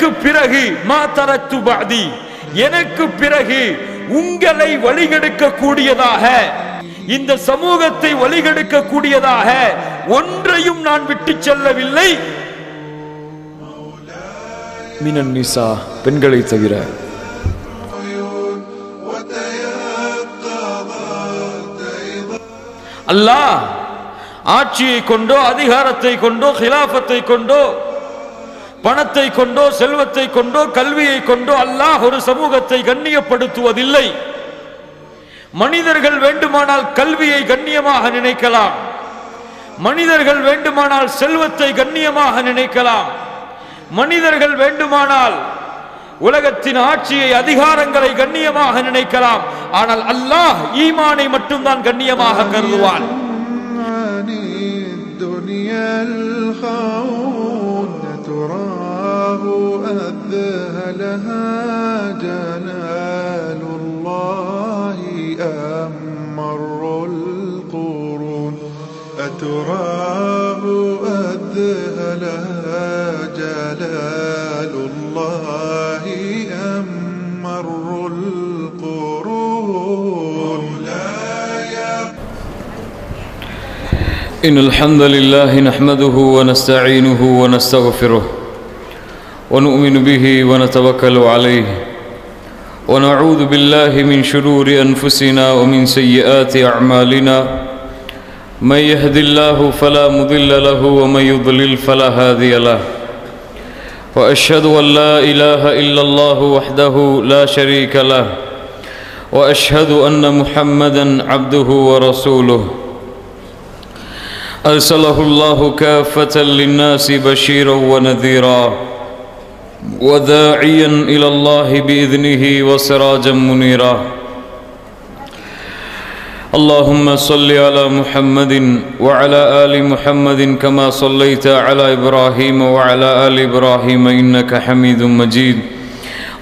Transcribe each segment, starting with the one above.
எனக்கு பிறகு மாத்தரத்து பாதி எனக்கு பிறகு உங்களை வழிகெடுக்க கூடியதாக இந்த சமூகத்தை வழிகெடுக்க கூடியதாக ஒன்றையும் நான் விட்டு செல்லவில்லை. மினன் நிசா பெண்களை தவிர. அல்லாஹ் ஆட்சியை கொண்டோ அதிகாரத்தை கொண்டோ ஹிலாபத்தை கொண்டோ பணத்தை கொண்டோ செல்வத்தை கொண்டோ கல்வியை கொண்டோ அல்லாஹ் ஒரு சமூகத்தை கண்ணியப்படுத்துவதில்லை. மனிதர்கள் வேண்டுமானால் கல்வியை கண்ணியமாக நினைக்கலாம். மனிதர்கள் வேண்டுமானால் செல்வத்தை கண்ணியமாக நினைக்கலாம். மனிதர்கள் வேண்டுமானால் உலகத்தின் ஆட்சியை அதிகாரங்களை கண்ணியமாக நினைக்கலாம். ஆனால் அல்லாஹ் ஈமானை மட்டும்தான் கண்ணியமாக கருதுவான். أذهلها جلال الله أمر القرون. أتراه أذهلها جلال الله أمر القرون. إن الحمد لله نحمده ونستعينه ونستغفره ونؤمن به ونتوكل عليه. ونعوذ بالله من شرور أنفسنا ومن سيئات أعمالنا. من يهد الله فلا مضل له ومن يضلل فلا هادي له. وأشهد أن لا إله إلا الله وحده لا شريك له. وأشهد أن محمدا عبده ورسوله. أرسله الله كافة للناس بشيرا ونذيرا. وداعيا إلى الله بإذنه وسراجا منيرا. اللهم صل على محمد وعلى آل محمد كما صليت على إبراهيم وعلى آل إبراهيم إنك حميد مجيد.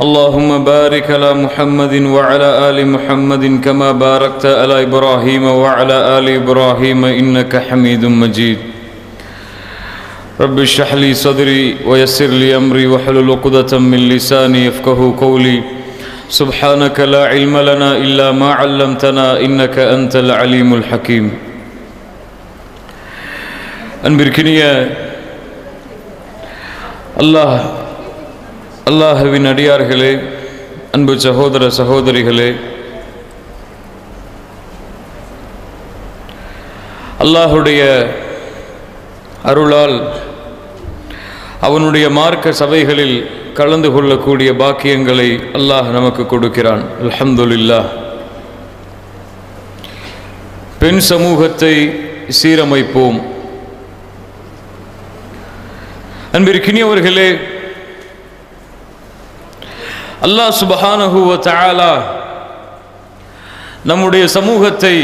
اللهم بارك على محمد وعلى آل محمد كما باركت على إبراهيم وعلى آل إبراهيم إنك حميد مجيد. رب اشرح لي صدري ويسر لي أمري واحلل عقدة من لساني يفقه قولي سبحانك لا علم لنا إلا ما علمتنا إنك أنت العليم الحكيم அன்பிற்கினிய அல்லாஹ் அல்லாஹுவின் அடியார்களே அன்பு சகோதர சகோதரிகளே அல்லாஹுடைய அருளால் அவனுடைய மார்க்க சபைகளில் கலந்து கொள்ளக்கூடிய பாக்கியங்களை அல்லாஹ் நமக்கு கொடுக்கிறான். அலமதுல்லா பெண் சமூகத்தை சீரமைப்போம். அன்பிற்கினியவர்களே அல்லாஹ் சுபஹானஹு வ நம்முடைய சமூகத்தை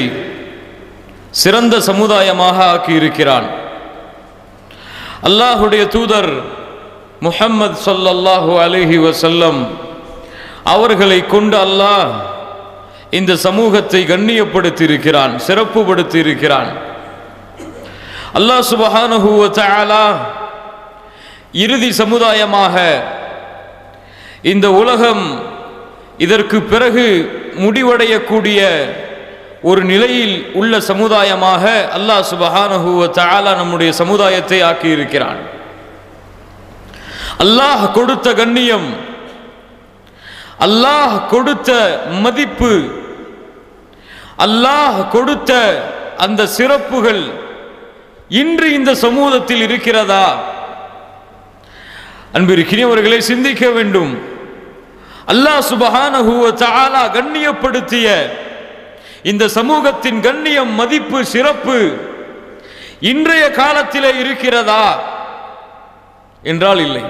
சிறந்த சமுதாயமாக ஆக்கியிருக்கிறான். அல்லாஹுடைய தூதர் முஹம்மது சொல்லல்லாஹு அலைஹி வசல்லம் அவர்களை கொண்டு அல்லாஹ் இந்த சமூகத்தை கண்ணியப்படுத்தி இருக்கிறான் இருக்கிறான் அல்லாஹ் சுபஹானஹு இறுதி சமுதாயமாக இந்த உலகம் இதற்கு பிறகு முடிவடையக்கூடிய ஒரு நிலையில் உள்ள சமுதாயமாக அல்லாஹ் சுபஹானஹு தாலா நம்முடைய சமுதாயத்தை ஆக்கியிருக்கிறான். அல்லாஹ் கொடுத்த கண்ணியம் அல்லாஹ் கொடுத்த மதிப்பு அல்லாஹ் கொடுத்த அந்த சிறப்புகள் இன்று இந்த சமூகத்தில் இருக்கிறதா? அன்பிருக்கிறவர்களை சிந்திக்க வேண்டும். அல்லாஹ் சுபஹானஹு தாலா கண்ணியப்படுத்திய இந்த சமூகத்தின் கண்ணியம் மதிப்பு சிறப்பு இன்றைய காலத்திலே இருக்கிறதா என்றால் இல்லை.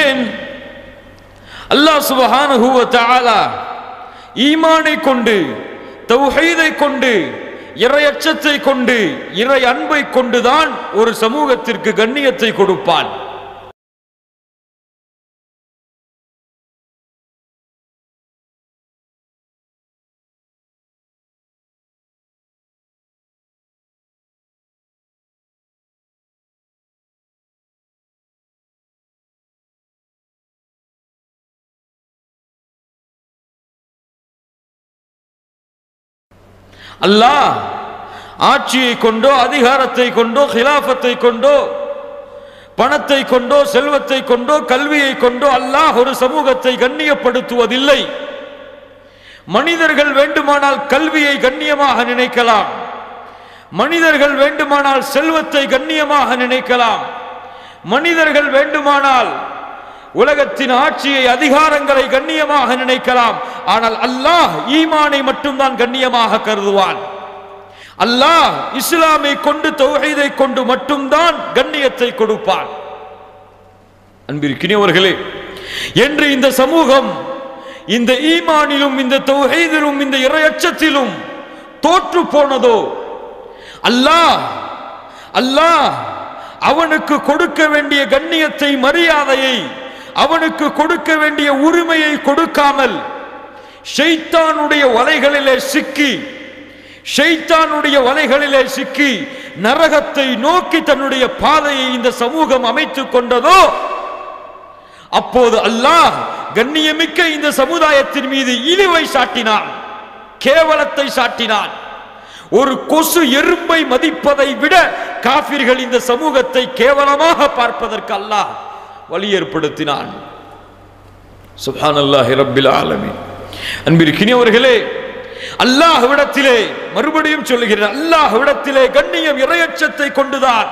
ஏன்? அல்லாஹ் சுபஹானஹு தஆலா ஈமானை கொண்டு தௌஹீதை கொண்டு இறையச்சத்தை கொண்டு இறை அன்பை கொண்டுதான் ஒரு சமூகத்திற்கு கண்ணியத்தை கொடுப்பான். அல்லாஹ் ஆட்சியை கொண்டோ அதிகாரத்தை கொண்டோ ஹிலாபத்தை கொண்டோ பணத்தை கொண்டோ செல்வத்தை கொண்டோ கல்வியை கொண்டோ அல்லாஹ் ஒரு சமூகத்தை கண்ணியப்படுத்துவதில்லை. மனிதர்கள் வேண்டுமானால் கல்வியை கண்ணியமாக நினைக்கலாம். மனிதர்கள் வேண்டுமானால் செல்வத்தை கண்ணியமாக நினைக்கலாம். மனிதர்கள் வேண்டுமானால் உலகத்தின் ஆட்சியை அதிகாரங்களை கண்ணியமாக நினைக்கலாம். ஆனால் அல்லாஹ் ஈமானை மட்டும்தான் கண்ணியமாக கருதுவான். அல்லாஹ் இஸ்லாமை கொண்டு தொகைதை கொண்டு மட்டும்தான் கண்ணியத்தை கொடுப்பான். அன்பிருக்கிறவர்களே என்று இந்த சமூகம் இந்த ஈமானிலும் இந்த தொகைதிலும் இந்த இறையச்சத்திலும் தோற்று போனதோ அல்லாஹ் அல்லாஹ் அவனுக்கு கொடுக்க வேண்டிய கண்ணியத்தை மரியாதையை அவனுக்கு கொடுக்க வேண்டிய உரிமையை கொடுக்காமல் ஷெய்தானுடைய வலைகளிலே சிக்கி ஷெய்தானுடைய வலைகளிலே சிக்கி நரகத்தை நோக்கி தன்னுடைய பாதையை இந்த சமூகம் அமைத்துக் கொண்டதோ அப்போது அல்லாஹ் கண்ணியமிக்க இந்த சமுதாயத்தின் மீது இழிவை சாட்டினான் கேவலத்தை சாட்டினான். ஒரு கொசு எறும்பை மதிப்பதை விட காபிர்கள் இந்த சமூகத்தை கேவலமாக பார்ப்பதற்கு அல்லாஹ் வழி ஏற்படுத்தினான் சுபான் அல்லாஹி ரப்பில் ஆலமீன். அல்லாஹ் அல்லாஹ்விடத்திலே மறுபடியும் சொல்லுகிறேன் அல்லாஹ்விடத்திலே கண்ணியம் இறையச்சத்தை கொண்டுதான்.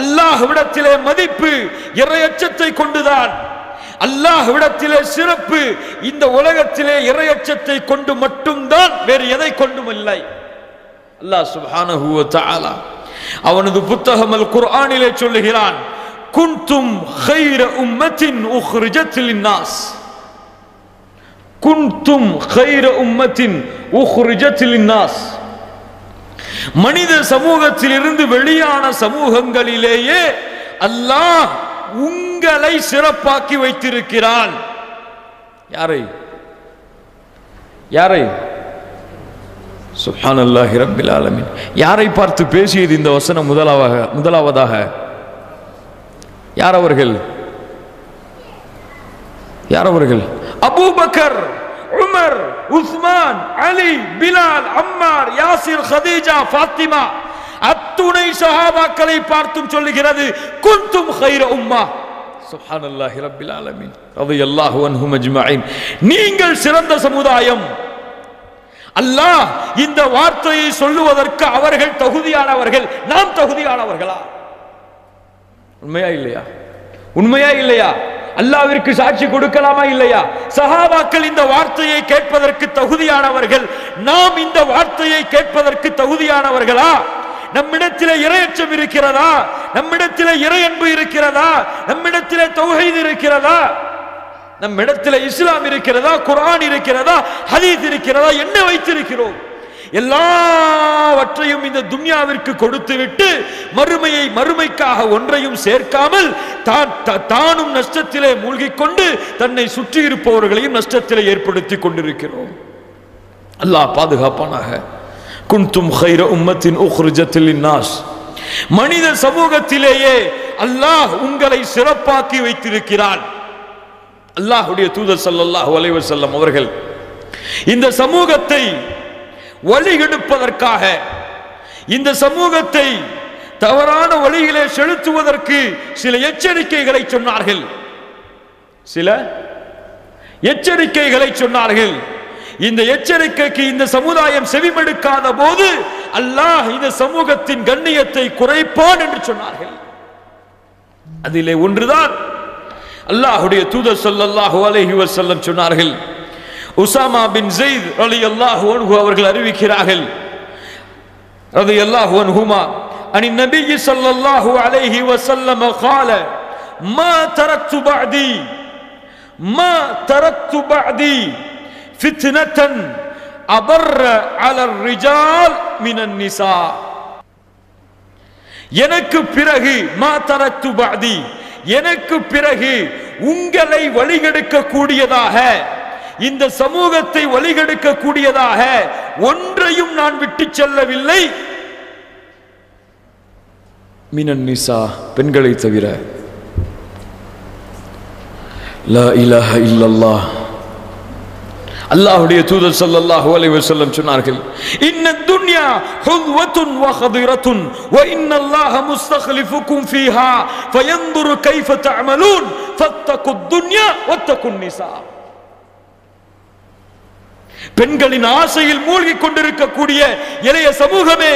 அல்லாஹ்விடத்திலே மதிப்பு இறையச்சத்தை கொண்டுதான். அல்லாஹ்விடத்திலே சிறப்பு இந்த உலகத்திலே இறையச்சத்தை கொண்டு மட்டும்தான் வேறு எதை கொண்டும் இல்லை அல்லாஹ் சுபான அவனது புத்தகம் அல் குர்ஆனிலே சொல்லுகிறான் குன்தும் ஹைர உம்மத்தின் உஹ்ரிஜத்தில் நாஸ் குன்தும் ஹைர உம்மத்தின் உஹ்ரிஜத்தில் நாஸ் மனித சமூகத்திலிருந்து வெளியான சமூகங்களிலேயே அல்லாஹ் உங்களை சிறப்பாக்கி வைத்திருக்கிறான். யாரை? யாரை? சுஹான் அல்லாஹி ரபில் ஆலமின். யாரை பார்த்து பேசியது இந்த வசனம் முதலாவாக முதலாவதாக? யார் அவர்கள் யார் அவர்கள் Abu Bakr Umar Usman Ali Bilal Ammar Yasir Khadija Fatima. அத்துணை சஹாபாக்களை பார்த்தும் சொல்லுகிறது குந்தும் ஹைர உம்மா. சுப்ஹானல்லாஹி ரப்பில் ஆலமீன். ரலியல்லாஹு அன்ஹும் அஜ்மஈன் நீங்கள் சிறந்த சமுதாயம். அல்லாஹ் இந்த வார்த்தையை சொல்லுவதற்கு அவர்கள் தகுதியானவர்கள் நாம் தகுதியானவர்களா? உண்மையா இல்லையா? உண்மையா இல்லையா? அல்லாவிற்கு சாட்சி கொடுக்கலாமா இல்லையா? சஹாபாக்கள் இந்த வார்த்தையை கேட்பதற்கு தகுதியானவர்கள். நாம் இந்த வார்த்தையை கேட்பதற்கு தகுதியானவர்களா? நம்மிடத்தில் இரையச்சம் இருக்கிறதா? நம்மிடத்திலே இறையன்பு இருக்கிறதா? நம்மிடத்தில் தொகைது இருக்கிறதா? நம்மிடத்திலே இஸ்லாம் இருக்கிறதா? குரான் இருக்கிறதா? ஹதீத் இருக்கிறதா? என்ன வைத்திருக்கிறோம்? எல்லாவற்றையும் இந்த துன்யாவிற்கு கொடுத்துவிட்டு மறுமையை மறுமைக்காக ஒன்றையும் சேர்க்காமல் தான் த- தானும் நஷ்டத்திலே மூழ்கிக் கொண்டு தன்னை சுற்றி இருப்பவர்களையும் நஷ்டத்திலே ஏற்படுத்தி கொண்டிருக்கிறோம். அல்லாஹ் பாதுகாப்பானாக. குன்தும் ஹைர உம்மத்தின் உஹ்ருஜத்தில் நாஸ் மனித சமூகத்திலேயே அல்லாஹ் உங்களை சிறப்பாக்கி வைத்திருக்கிறான். அல்லாஹுடைய தூதர் ஸல்லல்லாஹு அலைவர் செல்லம் அவர்கள் இந்த சமூகத்தை வழிகெடுப்பதற்காக இந்த சமூகத்தை தவறான வழியிலே செலுத்துவதற்கு சில எச்சரிக்கைகளை சொன்னார்கள். சில எச்சரிக்கைகளை சொன்னார்கள். இந்த எச்சரிக்கைக்கு இந்த சமுதாயம் செவிமெடுக்காத போது அல்லாஹ் இந்த சமூகத்தின் கண்ணியத்தை குறைப்பான் என்று சொன்னார்கள். அதிலே ஒன்றுதான் அல்லாஹுடைய தூதர் ஸல்லல்லாஹு அலைஹி வசல்லம் சொன்னார்கள். உசாமா பின் ஜெயித் ரலியல்லாஹு அன்ஹு அவர்கள் அறிவிக்கிறார்கள் ரலியல்லாஹு அன்ஹுமா عن النبي صلى الله عليه وسلم قال ما تركت بعدي ما تركت بعدي فتنة أبر على الرجال من النساء எனக்கு பிறகு மா தரத்து பாதி எனக்கு பிறகு உங்களை வழிகெடுக்க கூடியதாக இந்த சமூகத்தை வழிகெடுக்க கூடியதாக ஒன்றையும் நான் விட்டு செல்லவில்லை. மினன் நிசா பெண்களை தவிர. அல்லாஹுடைய தூதர் ஸல்லல்லாஹு அலைஹி வஸல்லம் சொன்னார்கள் இன்ன துன்யா ஹுத்வத்துன் வ ஹதிரத்துன் வ இன்னல்லாஹ முஸ்தக்லிஃபுக்கும் ஃபீஹா ஃபயன்துரு கைஃப தஅமலூன் ஃபத்தகு துன்யா வத்தகுன் நிசா. பெண்களின் ஆசையில் மூழ்கிக் கொண்டிருக்கக்கூடிய இளைய சமூகமே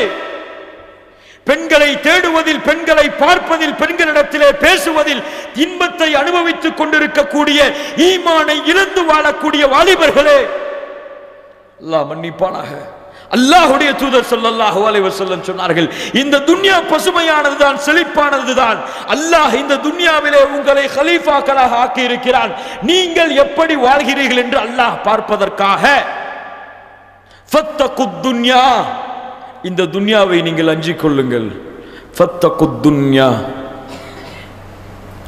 பெண்களை தேடுவதில் பெண்களை பார்ப்பதில் பெண்களிடத்திலே பேசுவதில் இன்பத்தை அனுபவித்துக் கொண்டிருக்கக்கூடிய ஈமானை இழந்து வாழக்கூடிய வாலிபர்களே அல்லாஹ் மன்னிப்பானாக. அல்லாஹுடைய தூதர் சொல்லல்லாஹு அலைஹி வஸல்லம் சொன்னார்கள் இந்த துன்யா பசுமையானது தான் செழிப்பானது தான் அல்லாஹ் இந்த துன்யாவிலே உங்களை ஹலீஃபாக்களாக ஆக்கி இருக்கிறான் நீங்கள் எப்படி வாழ்கிறீர்கள் என்று அல்லாஹ் பார்ப்பதற்காக துன்யா. இந்த துன்யாவை நீங்கள் அஞ்சிக் கொள்ளுங்கள். துன்யா.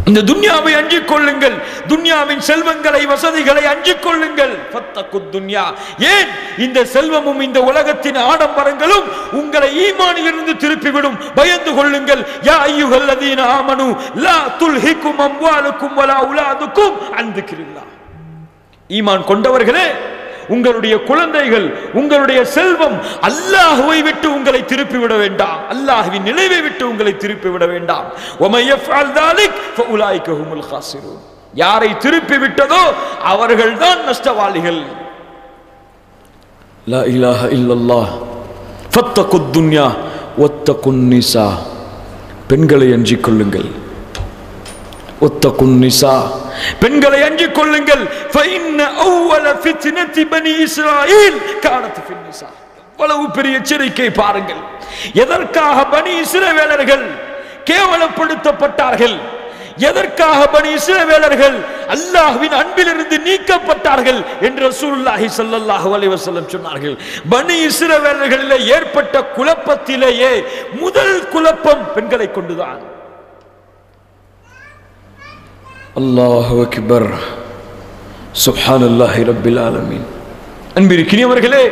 இந்த துன்யாவை அஞ்சிக் கொள்ளுங்கள். துன்யாவின் செல்வங்களை வசதிகளை அஞ்சிக் கொள்ளுங்கள். துன்யா. ஏன்? இந்த செல்வமும் இந்த உலகத்தின் ஆடம்பரங்களும் உங்களை ஈமானிலிருந்து திருப்பிவிடும். பயந்து கொள்ளுங்கள். யா ஐயுகல் லதீன ஆமனு லா துல்ஹிக்கும் அம்வாலுக்கும் வலா உலாதுக்கும் அன் ஈமான் கொண்டவர்களே உங்களுடைய குழந்தைகள் உங்களுடைய செல்வம் அல்லாஹுவை விட்டு உங்களை திருப்பி விட வேண்டாம். அல்லாஹுவின் நினைவை விட்டு உங்களை திருப்பி விட வேண்டாம் யாரை திருப்பி விட்டதோ அவர்கள் தான் நஷ்டவாளிகள். லா இலாஹ இல்லல்லாஹ் ஃபத்தகுத் துன்யா ஒத்தகுன் நிசா பெண்களை அஞ்சிக் கொள்ளுங்கள். ஒத்தகுன் நிசா. பெண்களை அஞ்சிக் கொள்ளுங்கள். ஃபைன்ன அவ்வள ஃபித்னதி பனி இஸ்ராயில். காணத் ஃபின் நிசா. பெரிய எச்சரிக்கை பாருங்கள். எதற்காக பனி இஸ்ரவேலர்கள் கேவலப்படுத்தப்பட்டார்கள்? எதற்காக பணி இஸ்ரவேலர்கள் அல்லாஹ்வின் அன்பிலிருந்து நீக்கப்பட்டார்கள் என்று ரசூலுல்லாஹி ஸல்லல்லாஹு அலைஹி வஸல்லம் சொன்னார்கள். பனி இஸ்ரவேலர்களில் ஏற்பட்ட குழப்பத்திலேயே முதல் குழப்பம் பெண்களை கொண்டுதான். அல்லாஹ் அக்பர் சுப்ஹானல்லாஹி ரப்பில் ஆலமீன் அன்பிருக்கிறவர்களே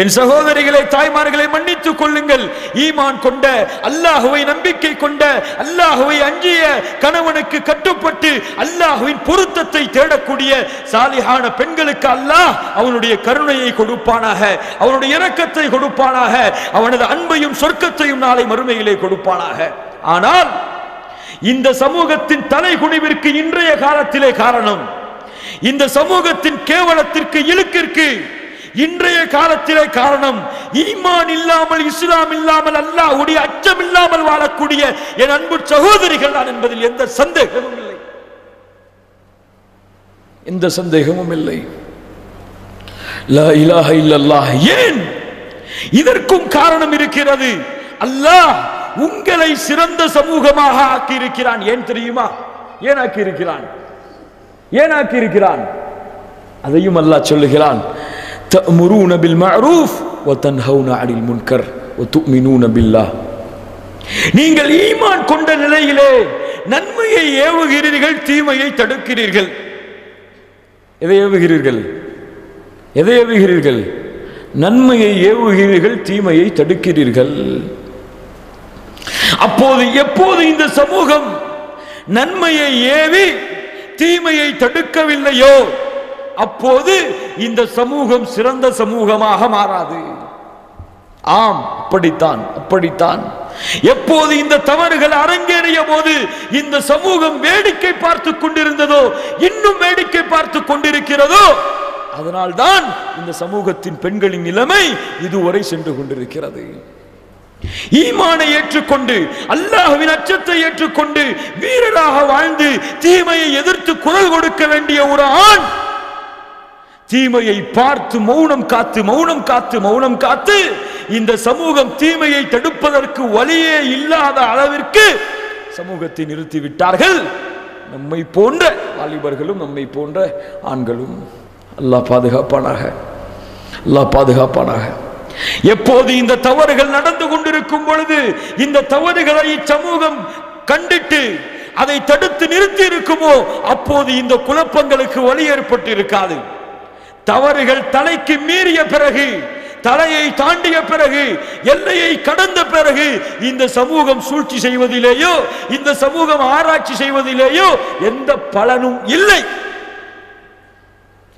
என் சகோதரிகளை தாய்மார்களை மன்னித்துக் கொள்ளுங்கள். ஈமான் கொண்ட அல்லாஹுவை நம்பிக்கை கொண்ட அல்லாஹுவை அஞ்சிய கணவனுக்கு கட்டுப்பட்டு அல்லாஹுவின் பொருத்தத்தை தேடக்கூடிய சாலிகான பெண்களுக்கு அல்லாஹ் அவனுடைய கருணையை கொடுப்பானாக அவனுடைய இரக்கத்தை கொடுப்பானாக அவனது அன்பையும் சொர்க்கத்தையும் நாளை மறுமையிலே கொடுப்பானாக. ஆனால் இந்த சமூகத்தின் தலை குனிவிற்கு இன்றைய காலத்திலே காரணம். இந்த சமூகத்தின் கேவலத்திற்கு இழுக்கிற்கு இன்றைய காலத்திலே காரணம். ஈமான் இல்லாமல் இஸ்லாம் இல்லாமல் அல்லாஹ்வுடைய அச்சம் இல்லாமல் வாழக்கூடிய என் அன்பு சகோதரிகள் தான் என்பதில் எந்த சந்தேகமும் இல்லை. எந்த சந்தேகமும் இல்லை. லா இலாஹ இல்லல்லாஹ். ஏன்? இதற்கும் காரணம் இருக்கிறது. அல்லாஹ் உங்களை சிறந்த சமூகமாக ஆக்கி இருக்கிறான் ஏன் தெரியுமா ஏன் ஆக்கி இருக்கிறான் ஏன் ஆக்கி இருக்கிறான் அதையும் அல்லாஹ் சொல்லுகிறான் تأمرون بالمعروف وتنهون عن المنكر وتؤمنون بالله நீங்கள் ஈமான் கொண்ட நிலையிலே நன்மையை ஏவுகிறீர்கள் தீமையை தடுக்கிறீர்கள் எதை ஏவுகிறீர்கள் எதை ஏவுகிறீர்கள் நன்மையை ஏவுகிறீர்கள் தீமையை தடுக்கிறீர்கள் அப்போது எப்போது இந்த சமூகம் நன்மையை ஏவி தீமையை தடுக்கவில்லையோ அப்போது இந்த சமூகம் சிறந்த சமூகமாக மாறாது. ஆம் அப்படித்தான் அப்படித்தான். எப்போது இந்த தவறுகள் அரங்கேறிய போது இந்த சமூகம் வேடிக்கை பார்த்து கொண்டிருந்ததோ இன்னும் வேடிக்கை பார்த்து கொண்டிருக்கிறதோ அதனால்தான் இந்த சமூகத்தின் பெண்களின் நிலைமை இதுவரை சென்று கொண்டிருக்கிறது. ஈமானை ஏற்றுக்கொண்டு அல்லாஹ்வின் அச்சத்தை ஏற்றுக்கொண்டு வீரராக வாழ்ந்து தீமையை எதிர்த்து குரல் கொடுக்க வேண்டிய ஒரு ஆண் தீமையை பார்த்து மௌனம் காத்து மௌனம் காத்து மௌனம் காத்து இந்த சமூகம் தீமையை தடுப்பதற்கு வழியே இல்லாத அளவிற்கு சமூகத்தை நிறுத்திவிட்டார்கள். நம்மை போன்ற வாலிபர்களும் நம்மை போன்ற ஆண்களும். அல்லாஹ் பாதுகாப்பானாக. அல்லாஹ் பாதுகாப்பானாக. எப்போது இந்த தவறுகள் நடந்து கொண்டிருக்கும் பொழுது இந்த தவறுகளை இச்சமூகம் கண்டிட்டு அதை தடுத்து நிறுத்தி இருக்குமோ அப்போது இந்த குழப்பங்களுக்கு வழி ஏற்பட்டு இருக்காது தவறுகள் தலைக்கு மீறிய பிறகு தலையை தாண்டிய பிறகு எல்லையை கடந்த பிறகு இந்த சமூகம் சூழ்ச்சி செய்வதிலேயோ இந்த சமூகம் ஆராய்ச்சி செய்வதிலேயோ எந்த பலனும் இல்லை.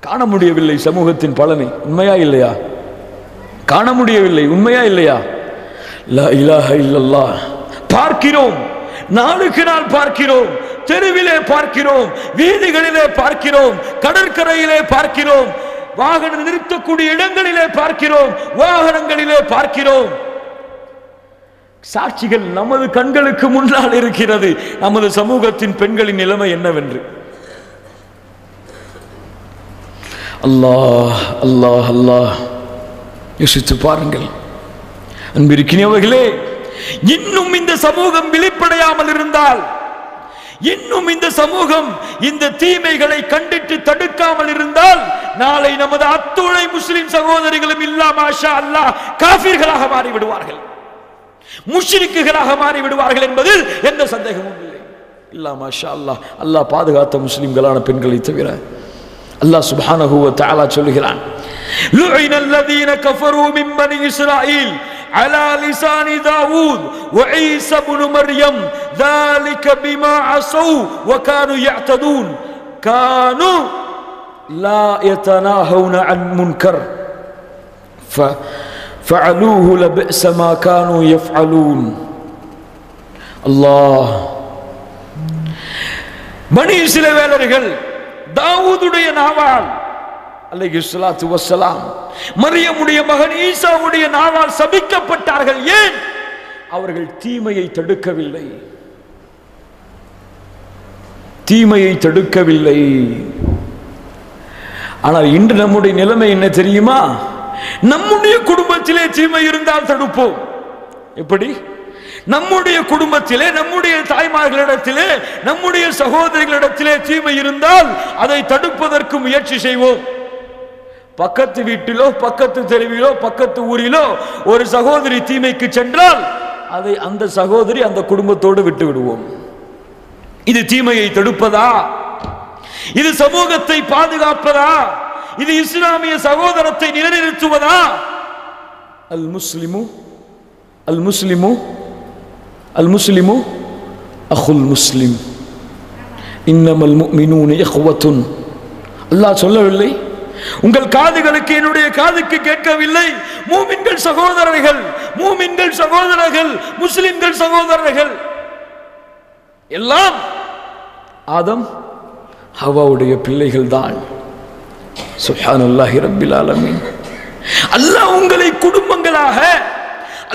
காண முடியவில்லை சமூகத்தின் பலனை. உண்மையா இல்லையா? காண முடியவில்லை. உண்மையா இல்லையா? லா இல்லல்லா பார்க்கிறோம். நாளுக்கு நாள் பார்க்கிறோம். தெருவிலே பார்க்கிறோம். வீதிகளிலே பார்க்கிறோம். கடற்கரையிலே பார்க்கிறோம். வாகனம் நிறுத்தக்கூடிய இடங்களிலே பார்க்கிறோம். வாகனங்களிலே பார்க்கிறோம். சாட்சிகள் நமது கண்களுக்கு முன்னால் இருக்கிறது. நமது சமூகத்தின் பெண்களின் நிலைமை என்னவென்று. அல்லாஹ் அல்லாஹ் அல்லாஹ். யோசித்து பாருங்கள். அன்பிருக்கிறவர்களே இன்னும் இந்த சமூகம் விழிப்படையாமல் இருந்தால் இன்னும் இந்த சமூகம் இந்த தீமைகளை கண்டிட்டு தடுக்காமல் இருந்தால் நாளை நமது அத்துணை முஸ்லிம் சகோதரிகளும் இல்லாம ஆஷா அல்லாஹ் காஃபிர்களாக மாறிவிடுவார்கள். முஷ்ரிக்குகளாக மாறிவிடுவார்கள் என்பதில் எந்த சந்தேகமும் இல்லை. இல்லாம ஆஷா அல்லாஹ் அல்லாஹ் பாதுகாத்த முஸ்லிம்களான பெண்களை தவிர அல்லாஹ் சுபானகுவ தாலா சொல்லுகிறான் சொல்கிறான் لعن الذين كفروا من بني إسرائيل على لسان داود وعيسى بن مريم ذلك بما عصوا وكانوا يعتدون كانوا لا يتناهون عن منكر ففعلوه لبئس ما كانوا يفعلون الله பனி இஸ்ரவேலர்கள் தாவூதுடைய நாவால் அலைஹி ஸலாத்து வஸ்ஸலாம். மரியமுடைய மகன் ஈசாவுடைய நாவால் சபிக்கப்பட்டார்கள். ஏன்? அவர்கள் தீமையை தடுக்கவில்லை. தீமையை தடுக்கவில்லை. ஆனால் இன்று நம்முடைய நிலைமை என்ன தெரியுமா? நம்முடைய குடும்பத்திலே தீமை இருந்தால் தடுப்போம். எப்படி? நம்முடைய குடும்பத்திலே நம்முடைய தாய்மார்களிடத்திலே நம்முடைய சகோதரிகளிடத்திலே தீமை இருந்தால் அதை தடுப்பதற்கு முயற்சி செய்வோம். பக்கத்து வீட்டிலோ பக்கத்து தெருவிலோ பக்கத்து ஊரிலோ ஒரு சகோதரி தீமைக்கு சென்றால் அதை அந்த சகோதரி அந்த குடும்பத்தோடு விட்டு விடுவோம். இது தீமையை தடுப்பதா? இது சமூகத்தை பாதுகாப்பதா? இது இஸ்லாமிய சகோதரத்தை நிலைநிறுத்துவதா? அல் முஸ்லிமு அல் முஸ்லிமு அல் முஸ்லிமு அஹுல் முஸ்லிம். இன்னமல் முஃமினூன அல்லாஹ் சொல்லவில்லை? உங்கள் காதுகளுக்கு என்னுடைய காதுக்கு கேட்கவில்லை. மூமின்கள் சகோதரர்கள் மூமின்கள் சகோதரர்கள் முஸ்லிம்கள் சகோதரர்கள். எல்லாம் ஆதம் ஹவாவுடைய பிள்ளைகள் தான் சுஹானுல்லாஹி ரபில் ஆலமின். அல்லாஹ் உங்களை குடும்பங்களாக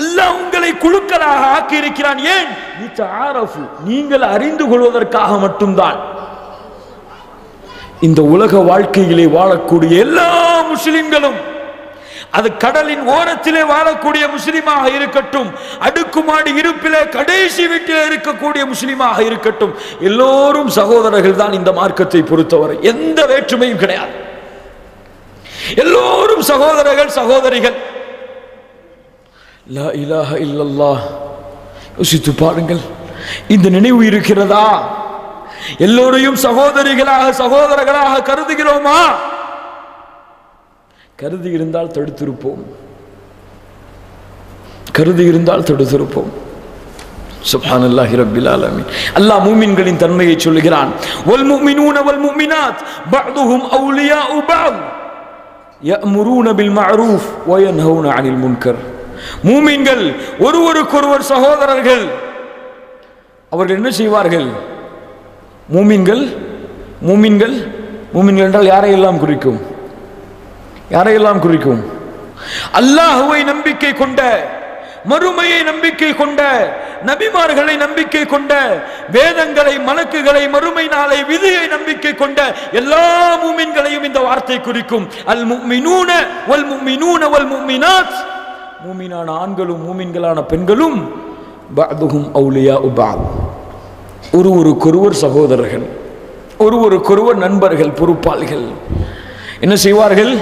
அல்லாஹ் உங்களை குழுக்களாக ஆக்கி இருக்கிறான் ஏன் நீங்கள் அறிந்து கொள்வதற்காக மட்டும்தான். இந்த உலக வாழ்க்கையிலே வாழக்கூடிய எல்லா முஸ்லிம்களும் அது கடலின் ஓரத்திலே வாழக்கூடிய முஸ்லிமாக இருக்கட்டும் அடுக்குமாடி இருப்பிலே கடைசி வீட்டிலே இருக்கக்கூடிய முஸ்லிமாக இருக்கட்டும் எல்லோரும் சகோதரர்கள் தான் இந்த மார்க்கத்தை பொறுத்தவரை. எந்த வேற்றுமையும் கிடையாது. எல்லோரும் சகோதரர்கள் சகோதரிகள். லா இல்லல்லாஹ். யோசித்து பாருங்கள் இந்த நினைவு இருக்கிறதா? எல்லோரையும் சகோதரிகளாக சகோதரர்களாக கருதுகிறோமா? கருதி இருந்தால் தடுத்திருப்போம். கருதி இருந்தால் தடுத்திருப்போம். அல்லாஹ் மூமின்களின் தன்மையை சொல்லுகிறான். வல் வல் முமினாத் பஅதுஹும் அவுலியா உபாத் யஅமுரூன அனில் முன்கர். மூமின்கள் ஒருவருக்கொருவர் சகோதரர்கள் அவர்கள் என்ன செய்வார்கள்? மூமின்கள் மூமின்கள் மூமின்கள் என்றால் யாரையெல்லாம் குறிக்கும்? யாரையெல்லாம் குறிக்கும்? அல்லாஹுவை நம்பிக்கை கொண்ட மறுமையை நம்பிக்கை கொண்ட நபிமார்களை நம்பிக்கை கொண்ட வேதங்களை மலக்குகளை மறுமை நாளை விதியை நம்பிக்கை கொண்ட எல்லா மூமின்களையும் இந்த வார்த்தை குறிக்கும். அல் முக்மினூன வல் முஃமினூன வல் முஃமினாத் மூமினான ஆண்களும் மூமின்களான பெண்களும் பஅதுஹும் அவுலியா உபாத் ஒரு ஒருவருக்கொருவர் சகோதரர்கள் ஒரு ஒருவருக்கொருவர் நண்பர்கள் பொறுப்பாளிகள். என்ன செய்வார்கள்?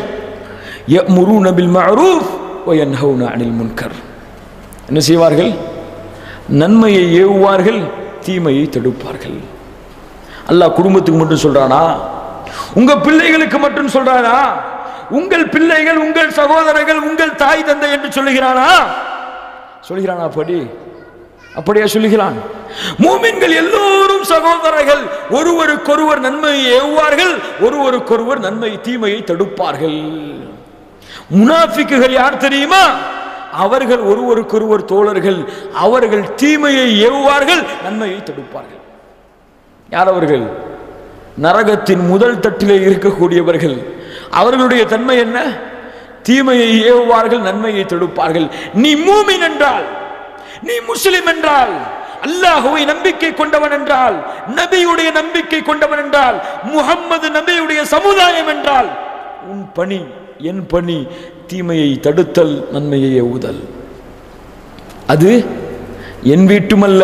முரு நபில் மரூப் அனில் முன்கர். என்ன செய்வார்கள்? நன்மையை ஏவுவார்கள் தீமையை தடுப்பார்கள். அல்லாஹ் குடும்பத்துக்கு மட்டும் சொல்றானா? உங்க பிள்ளைகளுக்கு மட்டும் சொல்றானா? உங்கள் பிள்ளைகள் உங்கள் சகோதரர்கள் உங்கள் தாய் தந்தை என்று சொல்லுகிறானா? சொல்கிறானா படி அப்படியா சொல்லுகிறான். மூமின்கள் எல்லோரும் சகோதரர்கள் ஒருவருக்கொருவர் நன்மையை ஏவுவார்கள் ஒருவருக்கொருவர் நன்மை தீமையை தடுப்பார்கள். முனாஃபிக்குகள் யார் தெரியுமா? அவர்கள் ஒருவருக்கொருவர் தோழர்கள் அவர்கள் தீமையை ஏவுவார்கள் நன்மையை தடுப்பார்கள். யார் அவர்கள்? நரகத்தின் முதல் தட்டிலே இருக்கக்கூடியவர்கள். அவர்களுடைய தன்மை என்ன? தீமையை ஏவுவார்கள் நன்மையை தடுப்பார்கள். நீ மூமின் என்றால் நீ முஸ்லிம் என்றால் அல்லாஹுவை நம்பிக்கை கொண்டவன் என்றால் நபியுடைய நம்பிக்கை கொண்டவன் என்றால் முகம்மது நபியுடைய சமுதாயம் என்றால் உன் பணி என் பணி தீமையை தடுத்தல் நன்மையை ஊதல் அது என் வீட்டுமல்ல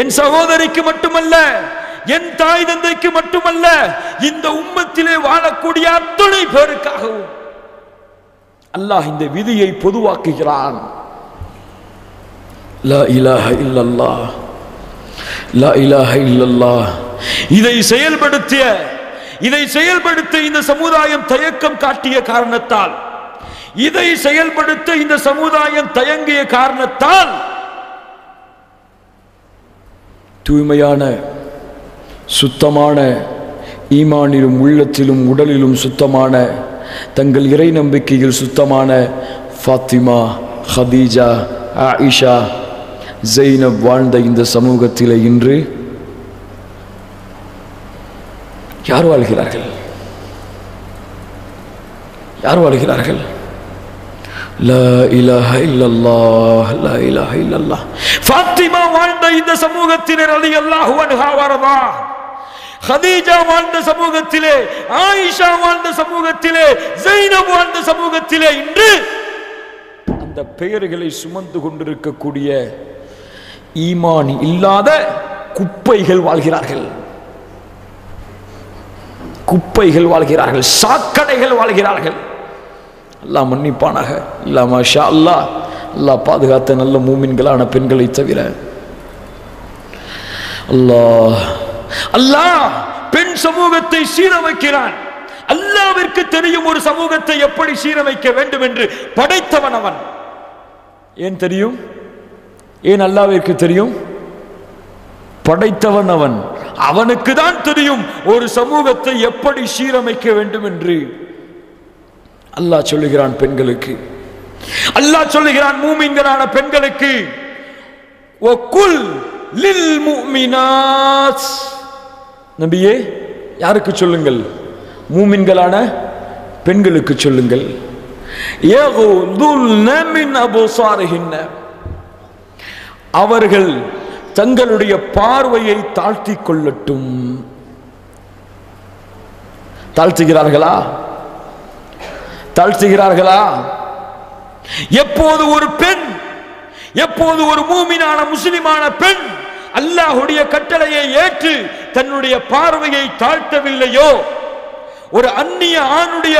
என் சகோதரிக்கு மட்டுமல்ல என் தாய் தந்தைக்கு மட்டுமல்ல இந்த உம்மத்திலே வாழக்கூடிய அத்துணை பேருக்காகவும் அல்லாஹ் இந்த விதியை பொதுவாக்குகிறான். லா இலாஹ இல்லல்லாஹ் லா இலாஹ இல்லல்லாஹ் இதை செயல்படுத்திய இதை செயல்படுத்த இந்த சமுதாயம் தயக்கம் காட்டிய காரணத்தால் இதை செயல்படுத்த இந்த சமுதாயம் தயங்கிய காரணத்தால் தூய்மையான சுத்தமான ஈமானிலும் உள்ளத்திலும் உடலிலும் சுத்தமான தங்கள் இறை நம்பிக்கையில் சுத்தமான ஃபாத்திமா ஹதீஜா ஆயிஷா ஜெய்னப் வாழ்ந்த இந்த சமூகத்திலே இன்று யார் வாழ்கிறார்கள்? யார் வாழ்கிறார்கள்? லா இலாஹ இல்லல்லாஹ் லா இலாஹ இல்லல்லாஹ். ஃபாத்திமா வாழ்ந்த இந்த சமூகத்தினர் அலி அல்லாஹு வரதா. ஹதீஜா வாழ்ந்த சமூகத்திலே ஆயிஷா வாழ்ந்த சமூகத்திலே ஜைனப் வாழ்ந்த சமூகத்திலே இன்று அந்த பெயர்களை சுமந்து கொண்டிருக்கக்கூடிய ஈமான் இல்லாத குப்பைகள் வாழ்கிறார்கள். குப்பைகள் வாழ்கிறார்கள் சாக்கடைகள் வாழ்கிறார்கள். அல்லாஹ் மன்னிப்பானாக. இல்லாம ஷா அல்லாஹ். அல்லாஹ் பாதுகாத்த நல்ல மூமின்களான பெண்களை தவிர. அல்லாஹ். அல்லாஹ் பெண் சமூகத்தை சீரமைக்கிறான். அல்லாவிற்கு தெரியும் ஒரு சமூகத்தை எப்படி சீரமைக்க வேண்டும் என்று படைத்தவன் அவன். ஏன் தெரியும்? ஏன் அல்லாவிற்கு தெரியும்? படைத்தவன் அவன். அவனுக்கு தான் தெரியும் ஒரு சமூகத்தை எப்படி சீரமைக்க வேண்டும் என்று. அல்லாஹ் சொல்லுகிறான் பெண்களுக்கு. அல்லாஹ் சொல்லுகிறான் மூமிங்கரான பெண்களுக்கு. ஒக்குல் லில் முமினாஸ் நபியே யாருக்கு சொல்லுங்கள்? மூமின்களான பெண்களுக்கு சொல்லுங்கள். ஏகோ துல் நமின் அபோசாரஹின்ன. அவர்கள் தங்களுடைய பார்வையை தாழ்த்தி கொள்ளட்டும். தாழ்த்துகிறார்களா? தாழ்த்துகிறார்களா? எப்போது ஒரு பெண் எப்போது ஒரு மூமினான முஸ்லிமான பெண் அல்லாஹுடைய கட்டளையை ஏற்று தன்னுடைய பார்வையை தாழ்த்தவில்லையோ? ஒரு அந்நிய ஆணுடைய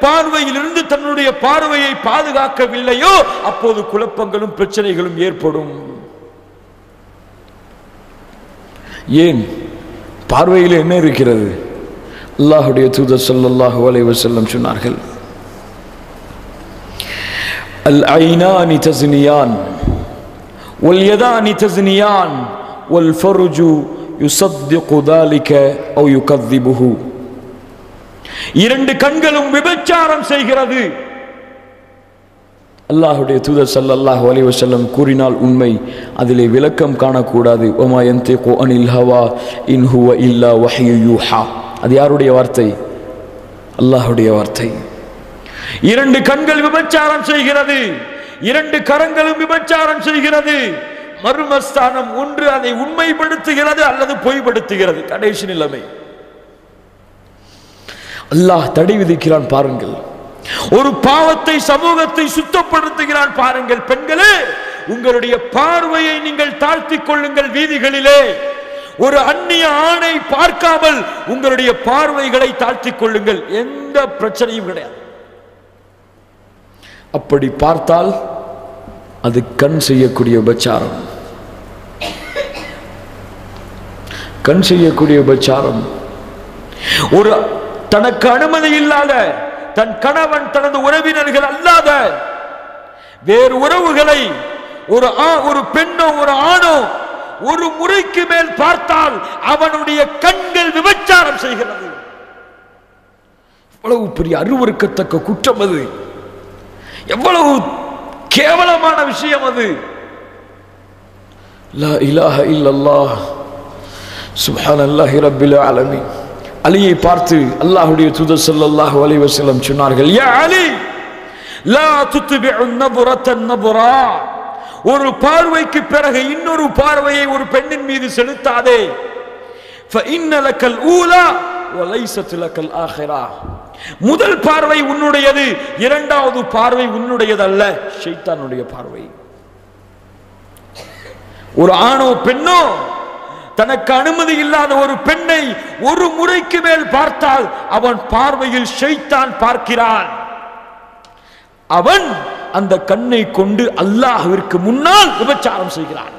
பார்வையிலிருந்து தன்னுடைய பார்வையை பாதுகாக்கவில்லையோ? அப்போது குழப்பங்களும் பிரச்சனைகளும் ஏற்படும். ஏன்? பார்வையில் என்ன இருக்கிறது? அல்லாஹுடைய தூதர் சல்லாஹு அலைவ செல்லம் சொன்னார்கள். அல் ஐனானி தஸ்னியான் ஒல் எதா தஸ்னியான் ஒல் ஃபருஜு யுசத்திகு தாலிக ஒ யுகத்திபுஹு. இரண்டு கண்களும் விபச்சாரம் செய்கிறது. அல்லாஹுடைய தூதர் ஸல்லல்லாஹு அலைஹி வஸல்லம் கூறினால் உண்மை. அதிலே விளக்கம் காணக்கூடாது. ஒமா கோ அனில் ஹவா? இன் ஹுவ இல்லா வஹ்யு ஹா அது யாருடைய வார்த்தை? அல்லாஹுடைய வார்த்தை. இரண்டு கண்கள் விபச்சாரம் செய்கிறது. இரண்டு கரங்களும் விபச்சாரம் செய்கிறது. மர்மஸ்தானம் ஒன்று அதை உண்மைப்படுத்துகிறது அல்லது பொய்ப்படுத்துகிறது. கடைசி நிலைமை. அல்லாஹ் தடை விதிக்கிறான் பாருங்கள். ஒரு பாவத்தை சமூகத்தை சுத்தப்படுத்துகிறான் பாருங்கள் பெண்களே. உங்களுடைய பார்வையை நீங்கள் தாழ்த்திக் கொள்ளுங்கள் வீதிகளிலே. ஒரு அந்நிய ஆணை பார்க்காமல் உங்களுடைய பார்வைகளை தாழ்த்திக் கொள்ளுங்கள். எந்த பிரச்சனையும் கிடையாது. அப்படி பார்த்தால் அது கண் செய்யக்கூடிய உபச்சாரம். கண் செய்யக்கூடிய உபச்சாரம். ஒரு தனக்கு அனுமதி இல்லாத தன் கணவன் தனது உறவினர்கள் அல்லாத வேறு உறவுகளை ஒரு ஆ- ஒரு பெண்ணோ ஒரு ஆணோ ஒரு முறைக்கு மேல் பார்த்தால் அவனுடைய கண்கள் விபச்சாரம் செய்கிறது. எவ்வளவு பெரிய அருவருக்கத்தக்க குற்றம் அது. எவ்வளவு கேவலமான விஷயம் அது. லா இலாஹ இல்லல்லாஹ். சுப்ஹானல்லாஹி ரப்பில் ஆலமீன். அலியை பார்த்து அல்லாஹுடைய தூதர் சல்லாஹு அலி வசலம் சொன்னார்கள் ஒரு பார்வைக்கு பிறகு இன்னொரு பார்வையை ஒரு பெண்ணின் மீது செலுத்தாதே. முதல் பார்வை உன்னுடையது இரண்டாவது பார்வை உன்னுடையது அல்ல ஷைத்தானுடைய பார்வை. ஒரு ஆணோ பெண்ணோ தனக்கு அனுமதி இல்லாத ஒரு பெண்ணை ஒரு முறைக்கு மேல் பார்த்தால் அவன் பார்வையில் ஷைத்தான் பார்க்கிறான். அவன் அந்த கண்ணை கொண்டு அல்லாஹிற்கு முன்னால் விபச்சாரம் செய்கிறான்.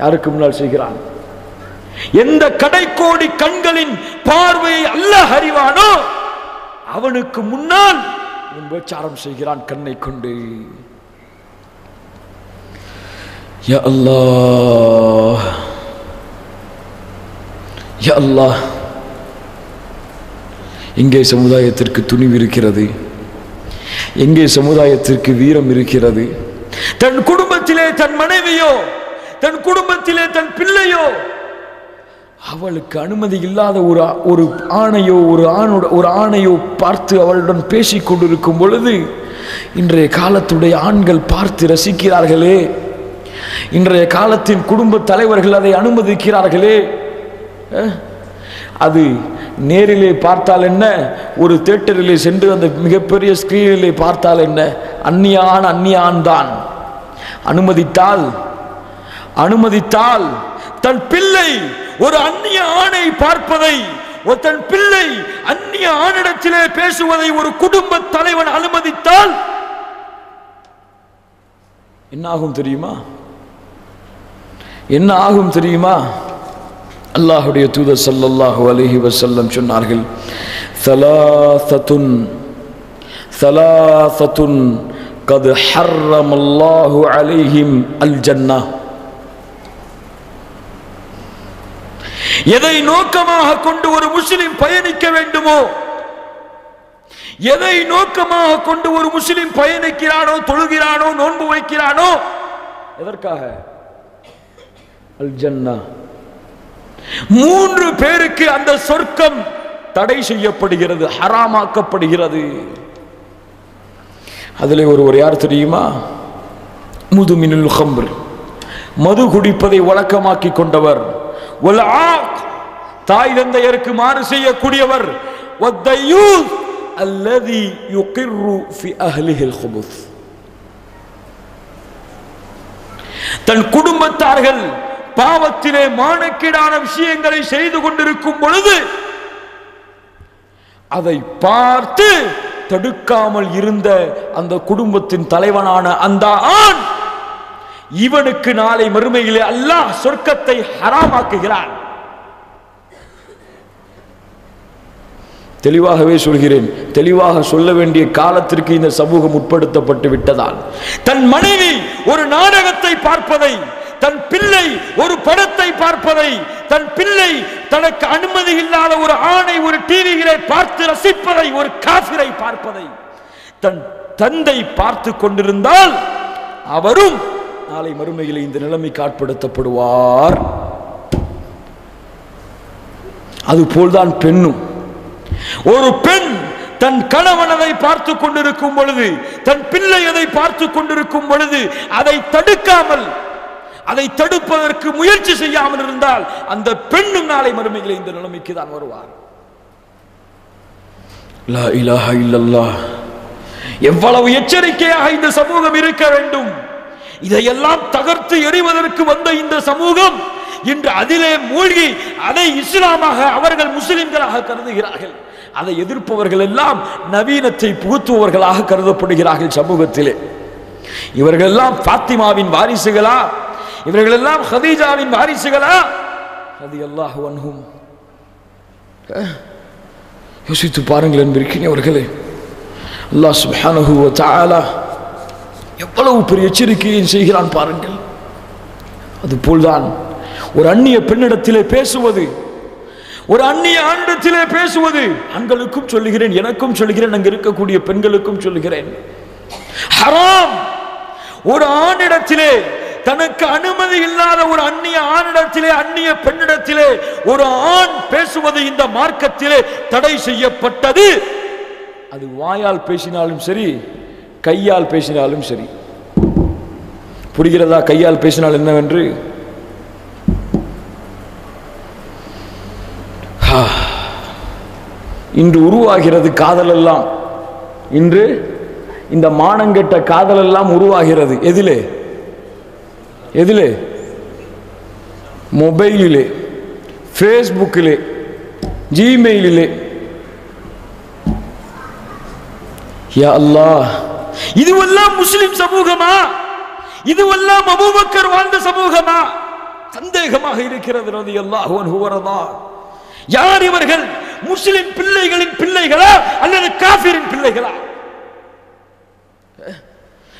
யாருக்கு முன்னால் செய்கிறான்? எந்த கடைக்கோடி கண்களின் பார்வையை அல்லாஹ் அறிவானோ அவனுக்கு முன்னால் விபச்சாரம் செய்கிறான் கண்ணை கொண்டு. Ya Allah. Ya Allah. எங்கே சமுதாயத்திற்கு துணிவு இருக்கிறது? எங்கே சமுதாயத்திற்கு வீரம் இருக்கிறது? தன் குடும்பத்திலே தன் மனைவியோ தன் குடும்பத்திலே தன் பிள்ளையோ அவளுக்கு அனுமதி இல்லாத ஒரு ஒரு ஆணையோ ஒரு ஆணோட ஒரு ஆணையோ பார்த்து அவளுடன் பேசிக் கொண்டிருக்கும் பொழுது இன்றைய காலத்துடைய ஆண்கள் பார்த்து ரசிக்கிறார்களே. இன்றைய காலத்தின் குடும்ப தலைவர்கள் அதை அனுமதிக்கிறார்களே. அது நேரிலே பார்த்தால் என்ன? ஒரு தேட்டரிலே சென்று அந்த மிகப்பெரிய ஸ்கிரீனிலே பார்த்தால் என்ன? அந்நியான் அந்நியான் தான். அனுமதித்தால் அனுமதித்தால் தன் பிள்ளை ஒரு அந்நிய ஆணை பார்ப்பதை ஒரு தன் பிள்ளை அந்நிய ஆணிடத்திலே பேசுவதை ஒரு குடும்ப தலைவன் அனுமதித்தால் என்னாகும் தெரியுமா? என்ன ஆகும் தெரியுமா? அல்லாஹுடைய தூதர் சல்லல்லாஹு அலஹி வசல்லம் சொன்னார்கள் சலாசத்துன் சலாசத்துன் கது ஹர்ரமல்லாஹு அலிஹிம் அல் ஜன்னா எதை நோக்கமாக கொண்டு ஒரு முஸ்லிம் பயணிக்க வேண்டுமோ எதை நோக்கமாக கொண்டு ஒரு முஸ்லிம் பயணிக்கிறானோ தொழுகிறானோ நோன்பு வைக்கிறானோ எதற்காக? அல் ஜன்னா மூன்று பேருக்கு அந்த சொர்க்கம் தடை செய்யப்படுகிறது ஹராமாக்கப்படுகிறது. அதில் ஒருவர் யார் தெரியுமா? முதுமினுல் ஹம்பர் மது குடிப்பதை வழக்கமாக்கி கொண்டவர். தாய் தந்தையருக்கு மாறு செய்யக்கூடியவர். அல்லதி யுகிர்ரு ஃபி அஹ்லிஹில் குபுஸ் தன் குடும்பத்தார்கள் பாவத்திலே மானக்கீடான விஷயங்களை செய்து கொண்டிருக்கும் பொழுது அதை பார்த்து தடுக்காமல் இருந்த அந்த குடும்பத்தின் தலைவனான அந்த ஆண் இவனுக்கு நாளை மறுமையிலே அல்லாஹ் சொர்க்கத்தை ஹராமாக்குகிறான். தெளிவாகவே சொல்கிறேன் தெளிவாக சொல்ல வேண்டிய காலத்திற்கு இந்த சமூகம் உட்படுத்தப்பட்டு விட்டதால். தன் மனைவி ஒரு நாடகத்தை பார்ப்பதை தன் பிள்ளை ஒரு படத்தை பார்ப்பதை தன் பிள்ளை தனக்கு அனுமதி இல்லாத ஒரு ஆணை ஒரு டிவிகளை பார்த்து ரசிப்பதை ஒரு காபிரை பார்ப்பதை தன் தந்தை பார்த்து கொண்டிருந்தால் அவரும் நாளை மறுமையில் இந்த நிலைமைக்கு ஆட்படுத்தப்படுவார் அதுபோல்தான் பெண்ணும். ஒரு பெண் தன் கணவன் அதை பார்த்து கொண்டிருக்கும் பொழுது தன் பிள்ளை அதை பார்த்து கொண்டிருக்கும் பொழுது அதை தடுக்காமல் அதை தடுப்பதற்கு முயற்சி செய்யாமல் இருந்தால் அந்த பெண்ணும் நாளை மறுமையில் இந்த நிலைமைக்கு தான் வருவார். லா எவ்வளவு எச்சரிக்கையாக இந்த சமூகம் இருக்க வேண்டும். இதையெல்லாம் தகர்த்து எறிவதற்கு வந்த இந்த சமூகம் இன்று அதிலே மூழ்கி அதை இஸ்லாமாக அவர்கள் முஸ்லிம்களாக கருதுகிறார்கள். அதை எதிர்ப்பவர்கள் எல்லாம் நவீனத்தை புகுத்துபவர்களாக கருதப்படுகிறார்கள் சமூகத்திலே. இவர்கள் எல்லாம் பாத்திமாவின் வாரிசுகளா? இவர்கள் எல்லாம் ஹதீஜாவின் வாரிசுகளா? அது அல்லாஹ் அன்ஹும். யோசித்து பாருங்கள் என்பிருக்கிறவர்களே அல்லாஹ் சுப்ஹானஹு வ தஆலா எவ்வளவு பெரிய எச்சரிக்கையை செய்கிறான் பாருங்கள். அதுபோல்தான் ஒரு அந்நிய பெண்ணிடத்திலே பேசுவது ஒரு அந்நிய ஆண்டிடத்திலே பேசுவது ஆண்களுக்கும் சொல்லுகிறேன் எனக்கும் சொல்லுகிறேன் அங்கு இருக்கக்கூடிய பெண்களுக்கும் சொல்லுகிறேன். ஹராம்! ஒரு ஆணிடத்திலே தனக்கு அனுமதி இல்லாத ஒரு அந்நிய ஆணிடத்திலே அந்நிய பெண்ணிடத்திலே ஒரு ஆண் பேசுவது இந்த மார்க்கத்திலே தடை செய்யப்பட்டது. அது வாயால் பேசினாலும் சரி கையால் பேசினாலும் சரி. புரிகிறதா? கையால் பேசினால் என்னவென்று? இன்று உருவாகிறது காதல் எல்லாம் இன்று இந்த மானங்கெட்ட காதல் எல்லாம் உருவாகிறது. எதிலே? எதிலே? மொபைலிலே. ஃபேஸ்புக்கிலே ஜிமெயிலிலே யா அல்லாஹ். இதுவெல்லாம் முஸ்லிம் சமூகமா? இதுவெல்லாம் அபூபக்கர் வாழ்ந்த சமூகமா? சந்தேகமாக இருக்கிறது ரதி அல்லாஹ் யார் இவர்கள்? முஸ்லிம் பிள்ளைகளின் பிள்ளைகளா அல்லது காஃபிரின் பிள்ளைகளா?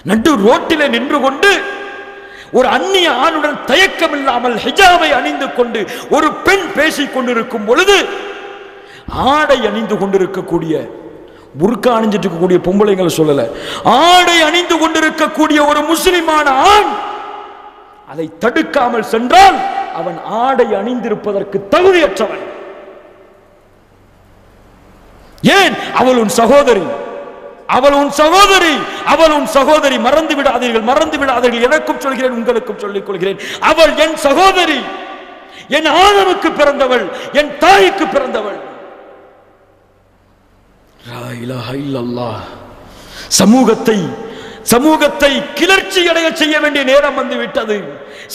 நட்டு ரோட்டிலே நின்று கொண்டு ஒரு அந்நிய ஆணுடன் தயக்கம் இல்லாமல் ஹிஜாபை அணிந்து கொண்டு ஒரு பெண் பேசிக் கொண்டிருக்கும் பொழுது ஆடை அணிந்து கொண்டிருக்கக்கூடிய புர்கா அணிஞ்சிட்டு இருக்கக்கூடிய பொம்பளைங்களை சொல்லல. ஆடை அணிந்து கொண்டிருக்கக்கூடிய ஒரு முஸ்லிமான ஆண் அதை தடுக்காமல் சென்றால் அவன் ஆடை அணிந்திருப்பதற்கு தகுதியற்றவன். ஏன்? அவள் உன் சகோதரி. அவள் உன் சகோதரி அவள் உன் சகோதரி மறந்து விடாதீர்கள் மறந்து விடாதீர்கள். எனக்கும் சொல்கிறேன் உங்களுக்கும் சொல்லிக் கொள்கிறேன். அவள் என் சகோதரி என் ஆதமுக்கு பிறந்தவள் என் தாய்க்கு பிறந்தவள். லா சமூகத்தை சமூகத்தை கிளர்ச்சி அடைய செய்ய வேண்டிய நேரம் வந்து விட்டது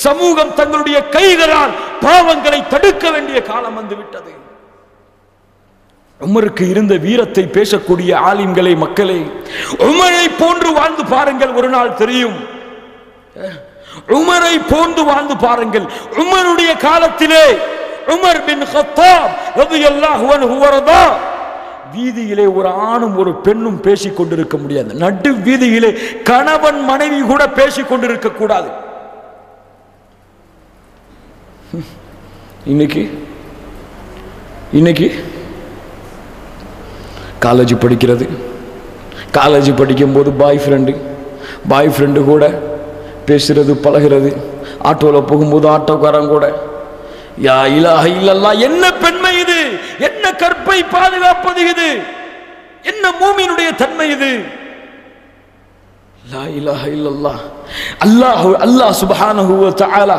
சமூகம் தங்களுடைய கைகளால் பாவங்களை தடுக்க வேண்டிய காலம் வந்து விட்டது உமருக்கு இருந்த வீரத்தை பேசக்கூடிய ஆலிம்களை மக்களே உமரை போன்று வாழ்ந்து பாருங்கள் ஒரு நாள் தெரியும். உமரை போன்று வாழ்ந்து பாருங்கள். உமருடைய காலத்திலே உமர் பின் வீதியிலே ஒரு ஆணும் ஒரு பெண்ணும் பேசிக் கொண்டிருக்க முடியாது. நடு வீதியிலே கணவன் மனைவி கூட பேசிக் கொண்டிருக்க கூடாது. இன்னைக்கு? இன்னைக்கு? காலேஜ் படிக்கிறது. காலேஜ் படிக்கும்போது பாய் ஃப்ரெண்டு பாய் ஃப்ரெண்டு கூட பேசுகிறது பழகிறது. ஆட்டோவில் போகும்போது ஆட்டோக்காரன் கூட யா இலா இல்லல்லா என்ன பெண்மை இது? என்ன கற்பை பாதுகாப்பது இது? என்ன மூமியினுடைய தன்மை இது? அல்லாஹ் அல்லாஹ் சுப்ஹானஹு வ தஆலா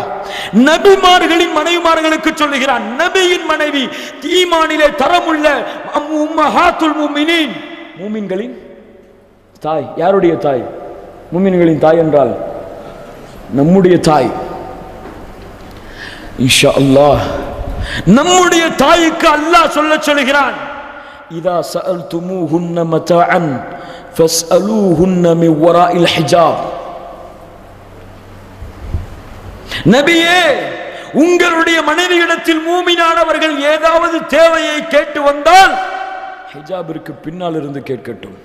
நபிமார்களின் மனைவிமார்களுக்கு சொல்லுகிறான் நபியின் மனைவி தீமானிலே தரமுள்ள அம் உம்மஹாத்துல் முஃமினீன் மூமின்களின் தாய் யாருடைய தாய்? மூமின்களின் தாய் என்றால் நம்முடைய தாய். இன்ஷா அல்லாஹ். நம்முடைய தாய்க்கு அல்லாஹ் சொல்ல சொல்கிறான் இதா சஅல்துமூஹுன்ன மதாஅன் நபியே உங்களுடைய மனைவியிடத்தில் மூமினானவர்கள் ஏதாவது தேவையை கேட்டு வந்தால் ஹிஜாபிற்கு பின்னால் இருந்து கேட்கட்டும்.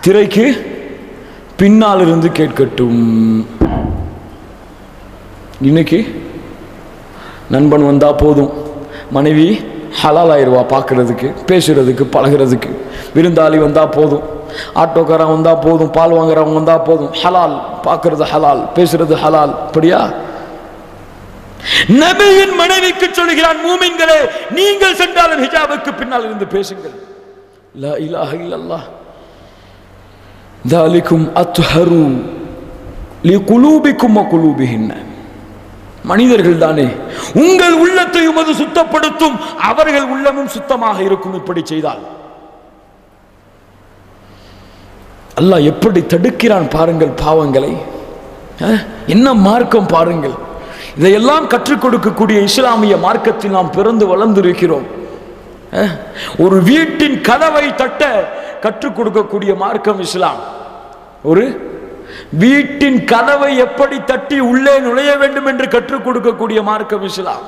திரைக்கு பின்னால் இருந்து கேட்கட்டும். இன்னைக்கு நண்பன் வந்தா போதும். மனைவி ஹலால் ஆயிடுவா பார்க்குறதுக்கு பேசுகிறதுக்கு பழகிறதுக்கு. விருந்தாளி வந்தால் போதும். ஆட்டோக்காரன் வந்தால் போதும். பால் வாங்குறவங்க வந்தால் போதும். ஹலால் பார்க்கறது ஹலால் பேசுறது ஹலால். அப்படியா? நபியின் மனைவிக்கு சொல்கிறான் மூமின்களே நீங்கள் சென்றாலும் ஹிஜாபுக்கு பின்னால் இருந்து பேசுங்கள். லா இலாஹ இல்லல்லா தாலிக்கும் அத்ஹரு லி குலூபிக்கும் குலூபிகின்ன மனிதர்கள் தானே உங்கள் உள்ளத்தையும் அது சுத்தப்படுத்தும் அவர்கள் உள்ளமும் சுத்தமாக இருக்கும் இப்படி செய்தால். அல்லாஹ் எப்படி தடுக்கிறான் பாருங்கள் பாவங்களை. என்ன மார்க்கம் பாருங்கள். இதையெல்லாம் கற்றுக் கொடுக்கக்கூடிய இஸ்லாமிய மார்க்கத்தில் நாம் பிறந்து வளர்ந்திருக்கிறோம். ஒரு வீட்டின் கதவை தட்ட கற்றுக் கொடுக்கக்கூடிய மார்க்கம் இஸ்லாம். ஒரு வீட்டின் கதவை எப்படி தட்டி உள்ளே நுழைய வேண்டும் என்று கற்றுக் கொடுக்கக்கூடிய மார்க்கம் இஸ்லாம்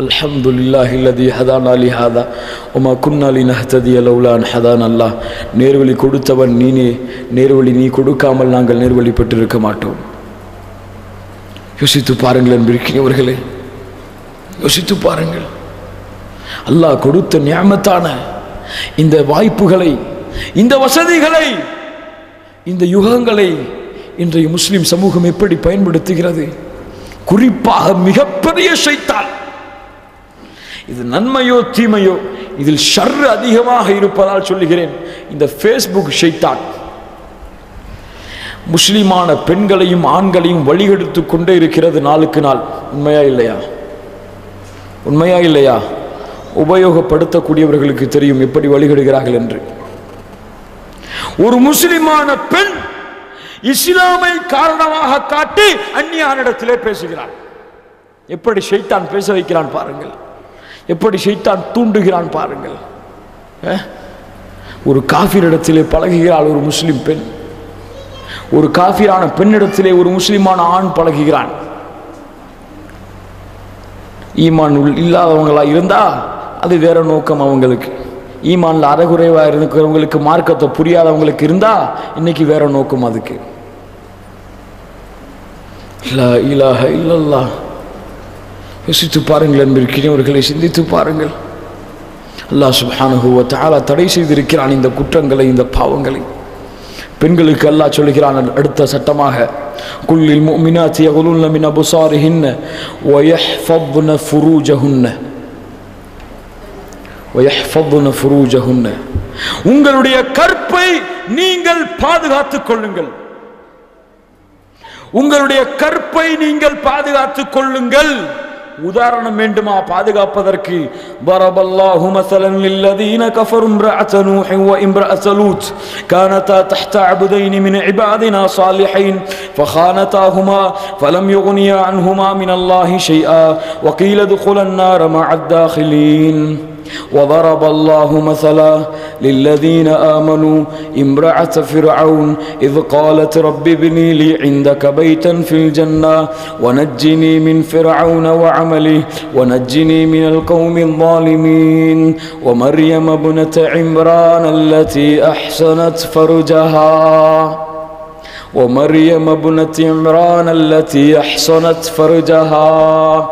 الحمد لله الذي هدانا لهذا وما كنا لنهتدي لولا ان هدانا الله நேர்வழி கொடுத்தவன் நீனே நேர்வழி நீ கொடுக்காமல் நாங்கள் நேர்வழி பெற்றிருக்க மாட்டோம் யோசித்து பாருங்கள் அன்பிருக்கிறவர்களே யோசித்து பாருங்கள் அல்லாஹ் கொடுத்த நியாமத்தான இந்த வாய்ப்புகளை இந்த வசதிகளை இந்த யுகங்களை இன்றைய முஸ்லிம் சமூகம் எப்படி பயன்படுத்துகிறது? குறிப்பாக மிகப்பெரிய சைத்தான். இது நன்மையோ தீமையோ இதில் ஷர் அதிகமாக இருப்பதால் சொல்லுகிறேன். இந்த ஃபேஸ்புக் ஷைத்தான் முஸ்லிமான பெண்களையும் ஆண்களையும் வழிகெடுத்து கொண்டே இருக்கிறது நாளுக்கு நாள். உண்மையா இல்லையா? உண்மையா இல்லையா? உபயோகப்படுத்தக்கூடியவர்களுக்கு தெரியும் எப்படி வழிகெடுகிறார்கள் என்று. ஒரு முஸ்லிமான பெண் இஸ்லாமை காரணமாக காட்டி அந்நியாரிடத்திலே பேசுகிறான் எப்படி ஷைத்தான் பேச வைக்கிறான் பாருங்கள். எப்படி ஷைத்தான் தூண்டுகிறான் பாருங்கள். ஒரு காஃபிரிடத்திலே பழகுகிறாள் ஒரு முஸ்லிம் பெண். ஒரு காஃபிரான பெண்ணிடத்திலே ஒரு முஸ்லிமான ஆண் பழகுகிறான். ஈமான் உள் இல்லாதவங்களா இருந்தா அது வேற நோக்கம் அவங்களுக்கு. ஈமான்ல அறகுறைவா இருக்கிறவங்களுக்கு மார்க்கத்தை புரியாதவங்களுக்கு இருந்தா இன்னைக்கு வேற நோக்கம் அதுக்கு. லா இலாஹ இல்லல்லாஹ் யோசித்து பாருங்கள் என்பிருக்கிறவர்களை சிந்தித்து பாருங்கள். அல்லாஹ் சுப்ஹானஹு வ தடை செய்திருக்கிறான் இந்த குற்றங்களை இந்த பாவங்களை. பெண்களுக்கு அல்லாஹ் சொல்கிறான் அடுத்த சட்டமாக குல்லில் முஃமினாத்தி யகுலுன்ன மின் அபுசாரிஹின்ன வ யஹ்ஃபظن ஃபுரூஜஹுன்ன. ويحفظن فروجهن உங்களுடைய கற்பை நீங்கள் பாதுகாத்துக் கொள்ளுங்கள் உங்களுடைய கற்பை நீங்கள் பாதுகாத்துக் கொள்ளுங்கள் உதாரணம் வேண்டுமா பாதுகாப்பதற்கு பரபல்லாஹு மசலன் லில்லதீன கஃபர் இம்ரஅத் நூஹ் வ இம்ரஅத் லூத் கானதா தஹ்த அபுதைன் மின் இபாதினா சாலிஹைன் فخانتاهما فلم يغنيا عنهما من الله شيئا وقيل ادخلا النار مع الداخلين وضرب الله مثلا للذين آمنوا امرأة فرعون إذ قالت رب ابني لي عندك بيتا في الجنة ونجني من فرعون وعمله ونجني من القوم الظالمين ومريم ابنة عمران التي أحسنت فرجها ومريم ابنة عمران التي أحصنت فرجها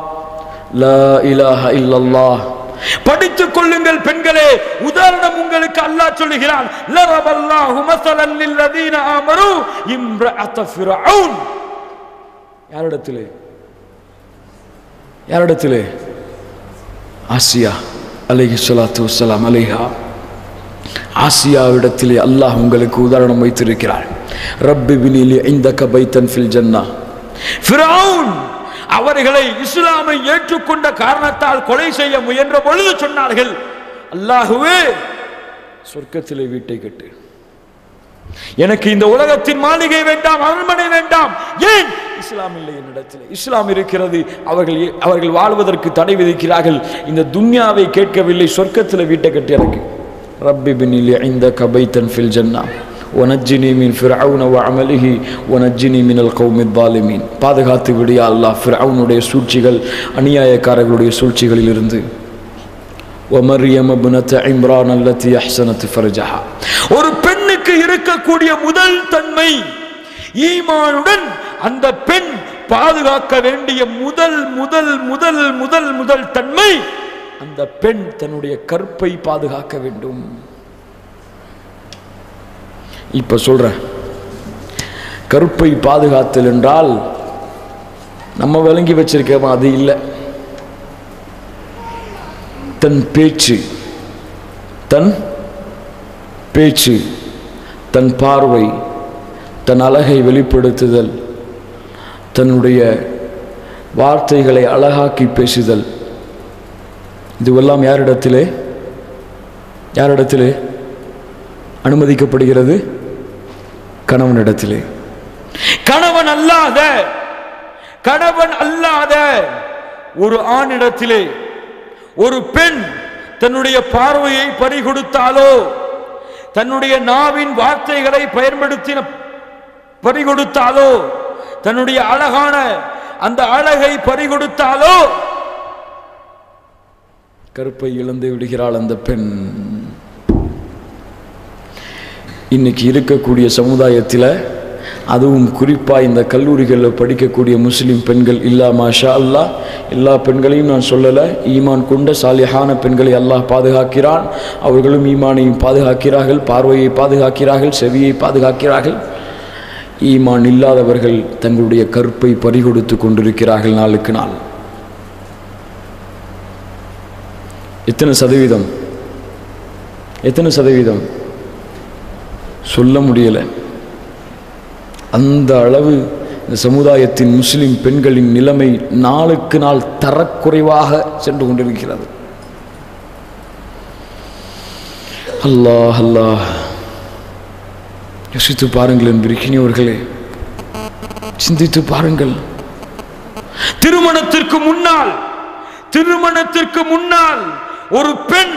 لا إله إلا الله படித்துக் கொள்ளுங்கள் பெண்களே. உதாரணம் உங்களுக்கு அல்லாஹ் சொல்லுகிறான் லரபல்லாஹு மஸலன் லில்லதீன ஆமனு இம்ரஅத ஃபிரௌன் யாரிடத்திலே? யாரிடத்திலே? ஆசியா அலைஹி ஸலாத்து வஸ்ஸலாம் அலைஹா. ஆசியாவிடத்திலே அல்லாஹ் உங்களுக்கு உதாரணம் வைத்திருக்கிறார் ரப்பி பினிலி இந்தக கபைத்தன் ஃபில் ஜன்னா ஃபிரௌன் அவர்களை இஸ்லாமை ஏற்றுக்கொண்ட காரணத்தால் கொலை செய்ய முயன்ற பொழுது சொன்னார்கள் அல்லாஹுவே சொர்க்கத்திலே வீட்டை கட்டு. எனக்கு இந்த உலகத்தின் மாளிகை வேண்டாம் அரண்மனை வேண்டாம். ஏன்? இஸ்லாம் இல்லை என்னிடத்தில். இஸ்லாம் இருக்கிறது. அவர்கள் அவர்கள் வாழ்வதற்கு தடை விதிக்கிறார்கள். இந்த துன்யாவை கேட்கவில்லை சொர்க்கத்தில் வீட்டை கட்டி எனக்கு. ரப்பி பின் இந்த கபைத்தன் ஃபில் ஜன்னா. ஒனஜினி மீன் ஃபிரவுன அமலிஹி ஒனஜினி மினல் கௌமித் பாலிமீன் பாதுகாத்து விடியா அல்லாஹ். ஃபிரவுனுடைய சூழ்ச்சிகள் அநியாயக்காரர்களுடைய சூழ்ச்சிகளில் இருந்து ஒமரியம புனத்த இம்ரான் அல்லத்தி அஹ்சனத்து ஃபரஜஹா ஒரு பெண்ணுக்கு இருக்கக்கூடிய முதல் தன்மை ஈமானுடன் அந்த பெண் பாதுகாக்க வேண்டிய முதல் முதல் முதல் முதல் முதல் தன்மை அந்த பெண் தன்னுடைய கற்பை பாதுகாக்க வேண்டும். இப்போ சொல்கிறேன் கருப்பை பாதுகாத்தல் என்றால் நம்ம விளங்கி வச்சிருக்கோமா அது இல்லை. தன் பேச்சு தன் பேச்சு தன் பார்வை தன் அழகை வெளிப்படுத்துதல் தன்னுடைய வார்த்தைகளை அழகாக்கி பேசுதல். இதுவெல்லாம் யாரிடத்திலே? யாரிடத்திலே? அனுமதிக்கப்படுகிறது? கணவனிடத்திலே. கணவன் அல்லாத கணவன் அல்லாத ஒரு ஆணிடத்திலே ஒரு பெண் தன்னுடைய பார்வையை பறிகொடுத்தாலோ தன்னுடைய நாவின் வார்த்தைகளை பயன்படுத்தின பறிகொடுத்தாலோ தன்னுடைய அழகான அந்த அழகை பறிகொடுத்தாலோ கருப்பை இழந்து விடுகிறாள் அந்த பெண். இன்னைக்கு இருக்கக்கூடிய சமுதாயத்தில் அதுவும் குறிப்பாக இந்த கல்லூரிகளில் படிக்கக்கூடிய முஸ்லீம் பெண்கள் இல்லா மாஷா அல்லாஹ் எல்லா பெண்களையும் நான் சொல்லலை. ஈமான் கொண்ட சாலிஹான பெண்களை அல்லாஹ் பாதுகாக்கிறான். அவர்களும் ஈமானையும் பாதுகாக்கிறார்கள் பார்வையை பாதுகாக்கிறார்கள் செவியை பாதுகாக்கிறார்கள். ஈமான் இல்லாதவர்கள் தங்களுடைய கற்பை பறிகொடுத்து கொண்டிருக்கிறார்கள் நாளுக்கு நாள். எத்தனை சதவீதம்? எத்தனை சதவீதம்? சொல்ல முடியலை. அந்த அளவு இந்த சமுதாயத்தின் முஸ்லிம் பெண்களின் நிலைமை நாளுக்கு நாள் தரக்குறைவாக சென்று கொண்டிருக்கிறது. அல்லாஹ் அல்லாஹ். யோசித்து பாருங்கள் என் பிரிக்கினியவர்களே சிந்தித்து பாருங்கள். திருமணத்திற்கு முன்னால் திருமணத்திற்கு முன்னால் ஒரு பெண்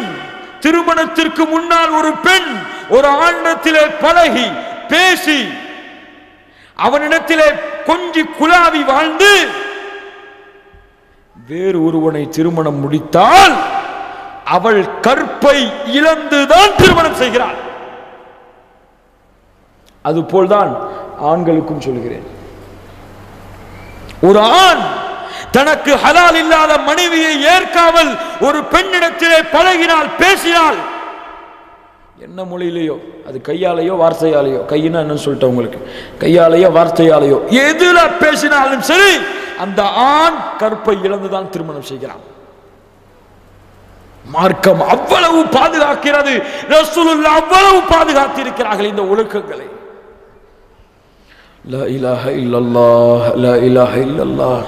திருமணத்திற்கு முன்னால் ஒரு பெண் ஒரு ஆண்டத்திலே பழகி பேசி அவனிடத்திலே கொஞ்சி குலாவி வாழ்ந்து வேறு ஒருவனை திருமணம் முடித்தால் அவள் கற்பை இழந்துதான் திருமணம் செய்கிறாள். அதுபோல்தான் ஆண்களுக்கும் சொல்கிறேன். ஒரு ஆண் தனக்கு ஹலால் இல்லாத மனைவியை ஏற்காமல் ஒரு பெண்ணிடத்திலே பழகினால் பேசினால் என்ன மொழியிலையோ? அது கையாலேயோ வார்த்தையாலேயோ? கையினா என்னன்னு சொல்லிட்டேன் உங்களுக்கு. கையாலேயோ வார்த்தையாலேயோ? எதுல பேசினாலும் சரி அந்த ஆண் கற்பை இழந்துதான் திருமணம் செய்கிறான். மார்க்கம் அவ்வளவு பாதுகாக்கிறது. ரசூலுல்லாஹ் அவ்வளவு பாதுகாத்திருக்கிறார்கள் இந்த ஒழுக்கங்களை. லா இலாஹ இல்லல்லாஹ் லா இலாஹ இல்லல்லாஹ்.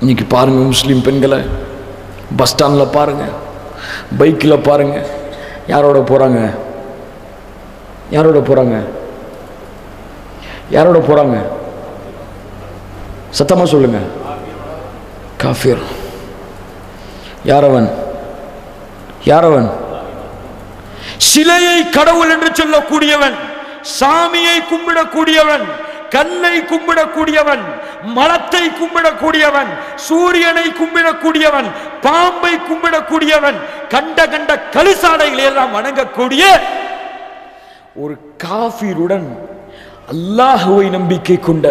இன்னைக்கு பாருங்க முஸ்லீம் பெண்களை. பஸ் ஸ்டாண்டில் பாருங்க. பைக்கில் பாருங்க. யாரோட போகிறாங்க யாரோட போகிறாங்க யாரோட போகிறாங்க சத்தமாக சொல்லுங்க. காஃபிர். யாரவன்? யாரவன்? சிலையை கடவுள் என்று சொல்லக்கூடியவன் சாமியை கும்பிடக்கூடியவன் கல்லை கும்பிடக்கூடியவன் மலத்தை கும்பிடக்கூடியவன் சூரியனை கும்பிடக்கூடியவன் பாம்பை கும்பிடக்கூடியவன் கண்ட கண்ட கழுசாடைகளை எல்லாம் வணங்கக்கூடிய ஒரு காஃபிருடன் அல்லாஹுவை நம்பிக்கை கொண்ட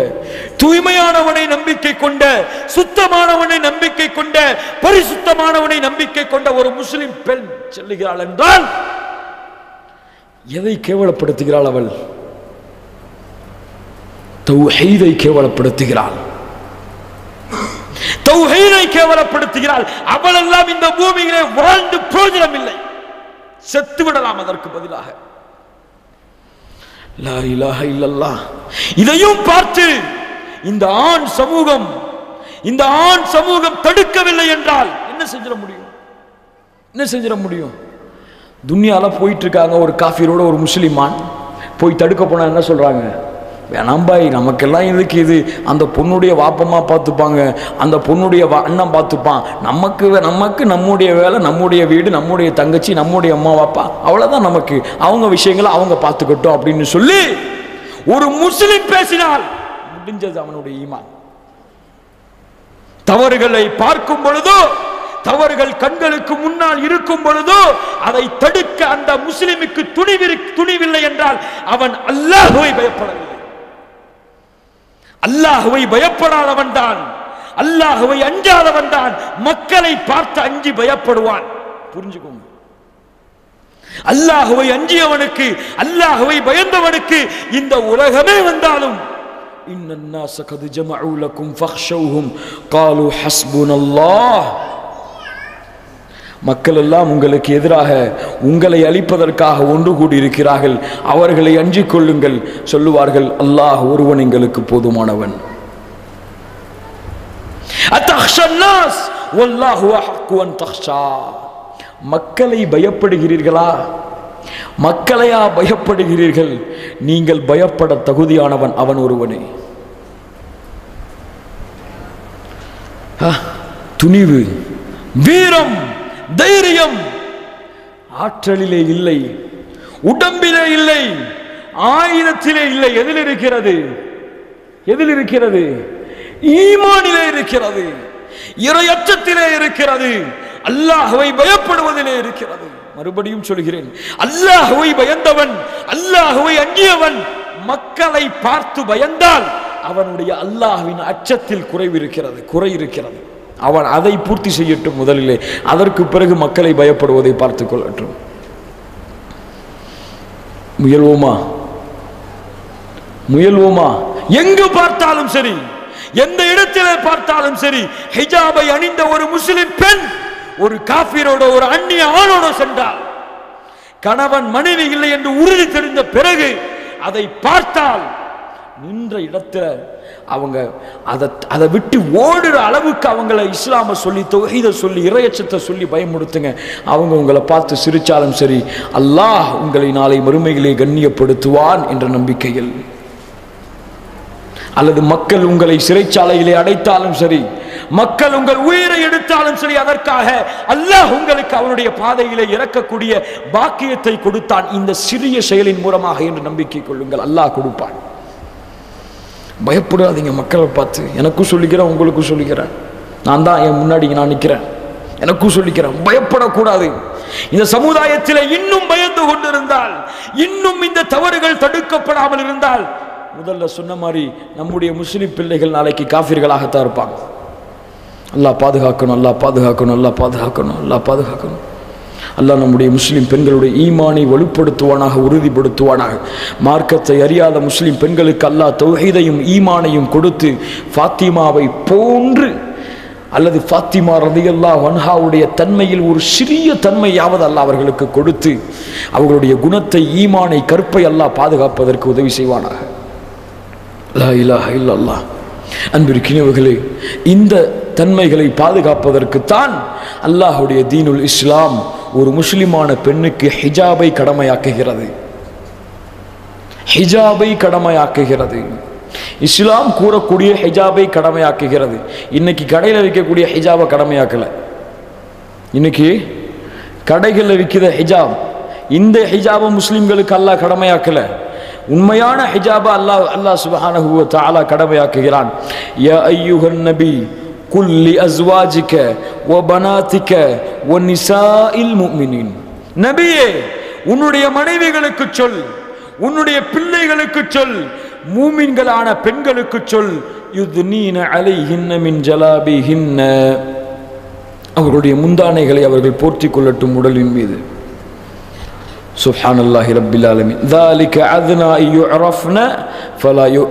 தூய்மையானவனை நம்பிக்கை கொண்ட சுத்தமானவனை நம்பிக்கை கொண்ட பரிசுத்தமானவனை நம்பிக்கை கொண்ட ஒரு முஸ்லிம் பெண் செல்லுகிறாள் என்றால் எதை கேவலப்படுத்துகிறாள் அவள்? தௌஹீதை கேவலப்படுத்துகிறாள். தௌஹீதை கேவலப்படுத்துகிறாள். அவளெல்லாம் இந்த பூமியிலே வாழ்ந்து பிரயோஜனம் இல்லை செத்து விடலாம் அதற்கு பதிலாக. லா இதையும் பார்த்து இந்த ஆண் சமூகம் இந்த ஆண் சமூகம் தடுக்கவில்லை என்றால் என்ன செஞ்சிட முடியும்? என்ன செஞ்சிட முடியும்? துன்யால போயிட்டு இருக்காங்க ஒரு காஃபியரோட ஒரு முஸ்லிமான். போய் தடுக்க போனா என்ன சொல்றாங்க? வேணாம்பாய் நமக்கெல்லாம் எதுக்கு இது? அந்த பொண்ணுடைய வாப்பமாக பார்த்துப்பாங்க. அந்த பொண்ணுடைய அண்ணன் பார்த்துப்பான். நமக்கு வே- நமக்கு நம்முடைய வேலை நம்முடைய வீடு நம்முடைய தங்கச்சி நம்முடைய அம்மா பாப்பா அவ்வளோதான் நமக்கு. அவங்க விஷயங்களை அவங்க பார்த்துக்கட்டும் அப்படின்னு சொல்லி ஒரு முஸ்லிம் பேசினால் முடிஞ்சது அவனுடைய ஈமான். தவறுகளை பார்க்கும் பொழுதோ தவறுகள் கண்களுக்கு முன்னால் இருக்கும் பொழுதோ அதை தடுக்க அந்த முஸ்லிமுக்கு துணிவிரு துணிவில்லை என்றால் அவன் அல்லாஹுவை பயப்படவில்லை. அல்லாஹுவை பயப்படாதவன் தான். அல்லாஹுவை அஞ்சாதவன் தான். மக்களை பார்த்து அஞ்சி பயப்படுவான். புரிஞ்சுக்கோங்க. அல்லாஹுவை அஞ்சியவனுக்கு அல்லாஹுவை பயந்தவனுக்கு இந்த உலகமே வந்தாலும் இன்னன்னாச கது ஜமஉலக்கும் ஃபக்ஷௌஹும் காலு ஹஸ்புனல்லாஹ் மக்கள் எல்லாம் உங்களுக்கு எதிராக உங்களை அழிப்பதற்காக ஒன்று கூடியிருக்கிறார்கள். அவர்களை அஞ்சிக் கொள்ளுங்கள். சொல்லுவார்கள் அல்லாஹ் ஒருவன் எங்களுக்கு போதுமானவன். மக்களை பயப்படுகிறீர்களா? மக்களையா பயப்படுகிறீர்கள்? நீங்கள் பயப்பட தகுதியானவன் அவன் ஒருவனே. துணிவு வீரம்! தைரியம். ஆற்றலிலே இல்லை உடம்பிலே இல்லை ஆயுதத்திலே இல்லை. எதில் இருக்கிறது? எதில் இருக்கிறது? ஈமானிலே இருக்கிறது. இரையற்றத்திலே இருக்கிறது. அல்லாஹுவை பயப்படுவதிலே இருக்கிறது. மறுபடியும் சொல்கிறேன். அல்லாஹுவை பயந்தவன் அல்லாஹுவை அஞ்சியவன் மக்களை பார்த்து பயந்தால் அவனுடைய அல்லாஹுவின் அச்சத்தில் குறைவு இருக்கிறது குறை இருக்கிறது அவன் அதை பூர்த்தி செய்யட்டும் முதலிலே. அதற்கு பிறகு மக்களை பயப்படுவதை பார்த்துக் கொள்ளட்டும். முயல்வோமா? முயல்வோமா? எங்கு பார்த்தாலும் சரி எந்த இடத்திலே பார்த்தாலும் சரி ஹிஜாபை அணிந்த ஒரு முஸ்லிம் பெண் ஒரு காஃபிரோட ஒரு அந்நிய ஆணோட சென்றால் கணவன் மனைவி இல்லை என்று உறுதி தெரிந்த பிறகு அதை பார்த்தால் நின்ற இடத்துல அவங்க அதை அதை விட்டு ஓடுற அளவுக்கு அவங்கள இஸ்லாம சொல்லி தொகைதை சொல்லி இறையச்சத்தை சொல்லி பயமுடுத்துங்க அவங்க உங்களை பார்த்து சிரிச்சாலும் சரி அல்லாஹ் உங்களை நாளை மறுமையிலே கண்ணியப்படுத்துவான் என்ற நம்பிக்கையில். அல்லது மக்கள் உங்களை சிறைச்சாலையிலே அடைத்தாலும் சரி மக்கள் உங்கள் உயிரை எடுத்தாலும் சரி அதற்காக அல்லாஹ் உங்களுக்கு அவனுடைய பாதையிலே இறக்கக்கூடிய பாக்கியத்தை கொடுத்தான் இந்த சிறிய செயலின் மூலமாக என்று நம்பிக்கை கொள்ளுங்கள். அல்லாஹ் கொடுப்பான். பயப்படாதீங்க மக்களை பார்த்து. எனக்கும் சொல்லிக்கிறேன் உங்களுக்கும் சொல்லிக்கிறேன் நான் தான் என் முன்னாடி நான் நிற்கிறேன் எனக்கும் சொல்லிக்கிறேன் பயப்படக்கூடாது. இந்த சமுதாயத்தில் இன்னும் பயந்து கொண்டிருந்தால் இன்னும் இந்த தவறுகள் தடுக்கப்படாமல் இருந்தால் முதல்ல சொன்ன மாதிரி நம்முடைய முஸ்லிம் பிள்ளைகள் நாளைக்கு காஃபிர்களாகத்தான் இருப்பாங்க. நல்லா பாதுகாக்கணும் நல்லா பாதுகாக்கணும் நல்லா பாதுகாக்கணும் நல்லா பாதுகாக்கணும். அல்லாஹ் நம்முடைய முஸ்லீம் பெண்களுடைய ஈமானை வலுப்படுத்துவானாக உறுதிப்படுத்துவானாக. மார்க்கத்தை அறியாத முஸ்லீம் பெண்களுக்கு அல்லாஹ் தொகைதையும் ஈமானையும் கொடுத்து ஃபாத்திமாவை போன்று அல்லது ஃபாத்திமா ரதியல்லா வன்ஹாவுடைய தன்மையில் ஒரு சிறிய தன்மையாவது அல்ல அவர்களுக்கு கொடுத்து அவர்களுடைய குணத்தை ஈமானை கற்பை அல்லாஹ் பாதுகாப்பதற்கு உதவி செய்வானாக. லா இலாஹ இல்லல்லாஹ். அன்பிற்கினவர்களே இந்த தன்மைகளை பாதுகாப்பதற்குத்தான் அல்லாஹுடைய தீனுல் இஸ்லாம் ஒரு முஸ்லிமான பெண்ணுக்கு ஹிஜாபை கடமையாக்குகிறது. ஹிஜாபை கடமையாக்குகிறது. இஸ்லாம் கூறக்கூடிய ஹிஜாபை கடமையாக்குகிறது. இன்னைக்கு கடையில் விற்கக்கூடிய ஹிஜாபை கடமையாக்கலை. இன்னைக்கு கடைகளில் விற்கிற ஹிஜாப் இந்த ஹிஜாபை முஸ்லீம்களுக்கு அல்லாஹ் கடமையாக்கலை. உண்மையான ஹிஜாபை அல்லாஹ் அல்லாஹ் சுப்ஹானஹு தாலா கடமையாக்குகிறான். யா ஐயுகன் நபி কুল আজওয়াজিকে ও বানাতিকে ও নিসাইল মুমিনিন நபியே உன்னுடைய மனைவிகளுக்கு சொல் உன்னுடைய பிள்ளைகளுக்கு சொல் மூமின்களான பெண்களுக்கு சொல் யுத் நீன அலை ஹின்ன மின் ஜலாபி ஹின்ன அவருடைய முந்தானைகளை அவர்கள் போர்த்தி கொள்ளட்டும் உடலின் மீது. சுஹான் அல்லாஹி ரபில் ஆலமின். தாலிக அதுனா யு அரஃப்ன ஃபலா யு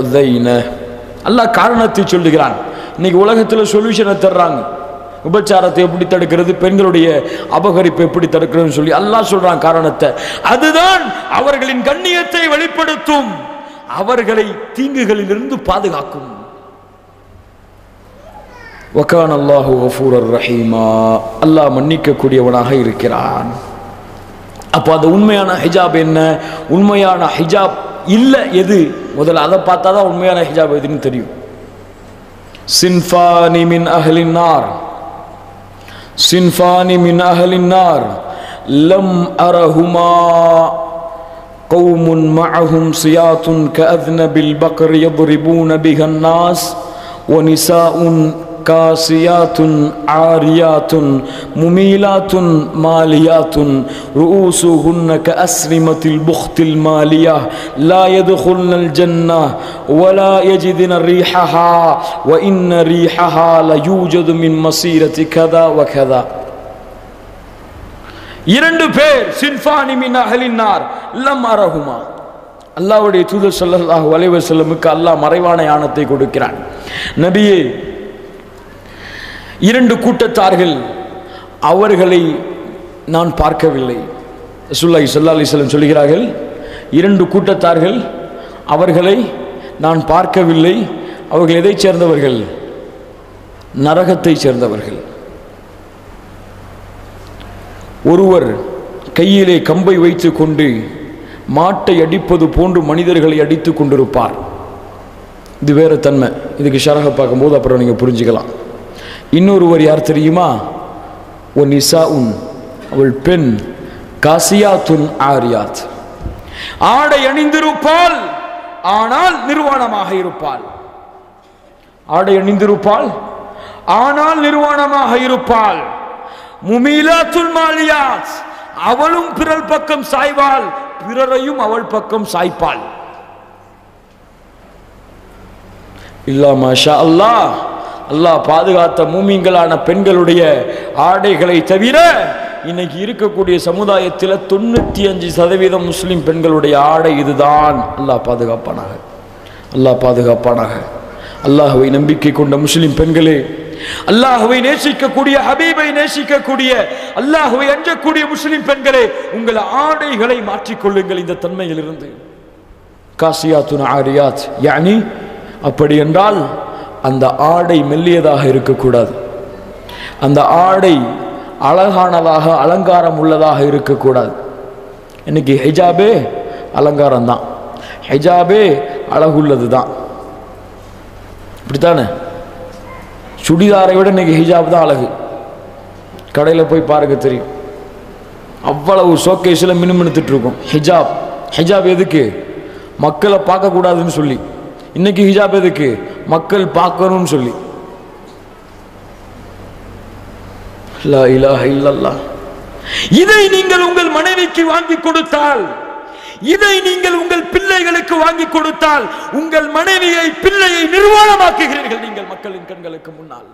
அல்லாஹ் காரணத்தை சொல்லுகிறான். இன்னைக்கு உலகத்தில் சொல்யூஷனை தர்றாங்க. உபச்சாரத்தை எப்படி தடுக்கிறது? பெண்களுடைய அபகரிப்பை எப்படி தடுக்கிறதுன்னு சொல்லி அல்லாஹ் சொல்றான் காரணத்தை. அதுதான் அவர்களின் கண்ணியத்தை வெளிப்படுத்தும். அவர்களை தீங்குகளிலிருந்து பாதுகாக்கும். வக்கான் அல்லாஹு ஹஃபூரர் ரஹீமா. அல்லாஹ் மன்னிக்கக்கூடியவனாக இருக்கிறான். அப்போ அந்த உண்மையான ஹிஜாப் என்ன? உண்மையான ஹிஜாப் இல்லை எது? முதல்ல அதை பார்த்தா தான் உண்மையான ஹிஜாப் எதுன்னு தெரியும். صنفان من أهل النار صنفان من أهل النار لم أرهما قوم معهم سياط كأذنب البقر يضربون بها الناس ونساء كاسيات عاريات مميلات ماليات رؤوسهن كأسرمة البخت المالية لا يدخلن الجنة ولا يجدن ريحها وإن ريحها ليوجد من مسيرة كذا وكذا இரண்டு பேர் சின்ஃபானி மின் அஹலின்னார் லம் அரஹுமா அல்லாஹ்வுடைய தூதர் ஸல்லல்லாஹு அலைஹி வஸல்லமுக்கு அல்லாஹ் மறைவான ஞானத்தை கொடுக்கிறான் நபியே இரண்டு கூட்டத்தார்கள் அவர்களை நான் பார்க்கவில்லை. சுல்லாஹி சொல்லா அலிஸ்லம் சொல்கிறார்கள் இரண்டு கூட்டத்தார்கள் அவர்களை நான் பார்க்கவில்லை. அவர்கள் எதைச் சேர்ந்தவர்கள்? நரகத்தைச் சேர்ந்தவர்கள். ஒருவர் கையிலே கம்பை வைத்து கொண்டு மாட்டை அடிப்பது போன்று மனிதர்களை அடித்து கொண்டிருப்பார். இது வேறு தன்மை. இதுக்கு ஷரக பார்க்கும்போது அப்புறம் நீங்கள் புரிஞ்சுக்கலாம். இன்னொருவர் யார் தெரியுமா? ஒன் நிசா உன் அவள் பெண் காசியாத்துன் ஆரியாத். ஆடை அணிந்திருப்பாள் ஆனால் நிர்வாணமாக இருப்பாள். ஆடை அணிந்திருப்பாள் ஆனால் நிர்வாணமாக இருப்பாள். முமீலாத்துல் மாலியாத் அவளும் பிறர் பக்கம் சாய்வாள் பிறரையும் அவள் பக்கம் சாய்ப்பாள். இல்லா மாஷா அல்லாஹ். அல்லாஹ் பாதுகாத்த மூமிங்களான பெண்களுடைய ஆடைகளை தவிர இன்னைக்கு இருக்கக்கூடிய சமுதாயத்தில் தொண்ணூத்தி அஞ்சு சதவீதம் முஸ்லீம் பெண்களுடைய ஆடை இதுதான். அல்லாஹ் பாதுகாப்பானாக. அல்லாஹ் பாதுகாப்பானாக. அல்லாஹுவை நம்பிக்கை கொண்ட முஸ்லீம் பெண்களே அல்லாஹுவை நேசிக்கக்கூடிய ஹபீபை நேசிக்கக்கூடிய அல்லாஹுவை அஞ்சக்கூடிய முஸ்லிம் பெண்களே உங்கள் ஆடைகளை மாற்றிக்கொள்ளுங்கள் இந்த தன்மையிலிருந்து. காசியாத்துன் ஆரியாத் யானி அப்படி என்றால் அந்த ஆடை மெல்லியதாக இருக்கக்கூடாது. அந்த ஆடை அழகானதாக அலங்காரம் உள்ளதாக இருக்கக்கூடாது. இன்னைக்கு ஹிஜாபே அலங்காரம் தான். ஹிஜாபே அழகுள்ளது தான். இப்படித்தானே? சுடிதாரை விட இன்னைக்கு ஹிஜாப் தான் அழகு. கடையில் போய் பாருங்க தெரியும். அவ்வளவு ஷோகேஸில் மினுமினுத்துட்டு இருக்கும். ஹிஜாப். ஹிஜாப் எதுக்கு? மக்களை பார்க்கக்கூடாதுன்னு சொல்லி. இன்னைக்கு ஹிஜாப் எதுக்கு? மக்கள் பார்க்கணும்னு சொல்லி. லா இதை நீங்கள் உங்கள் மனைவிக்கு வாங்கி கொடுத்தால் இதை நீங்கள் உங்கள் பிள்ளைகளுக்கு வாங்கி கொடுத்தால் உங்கள் மனைவியை பிள்ளையை நிர்வாணமாக்குகிறீர்கள் நீங்கள் மக்களின் கண்களுக்கு முன்னால்.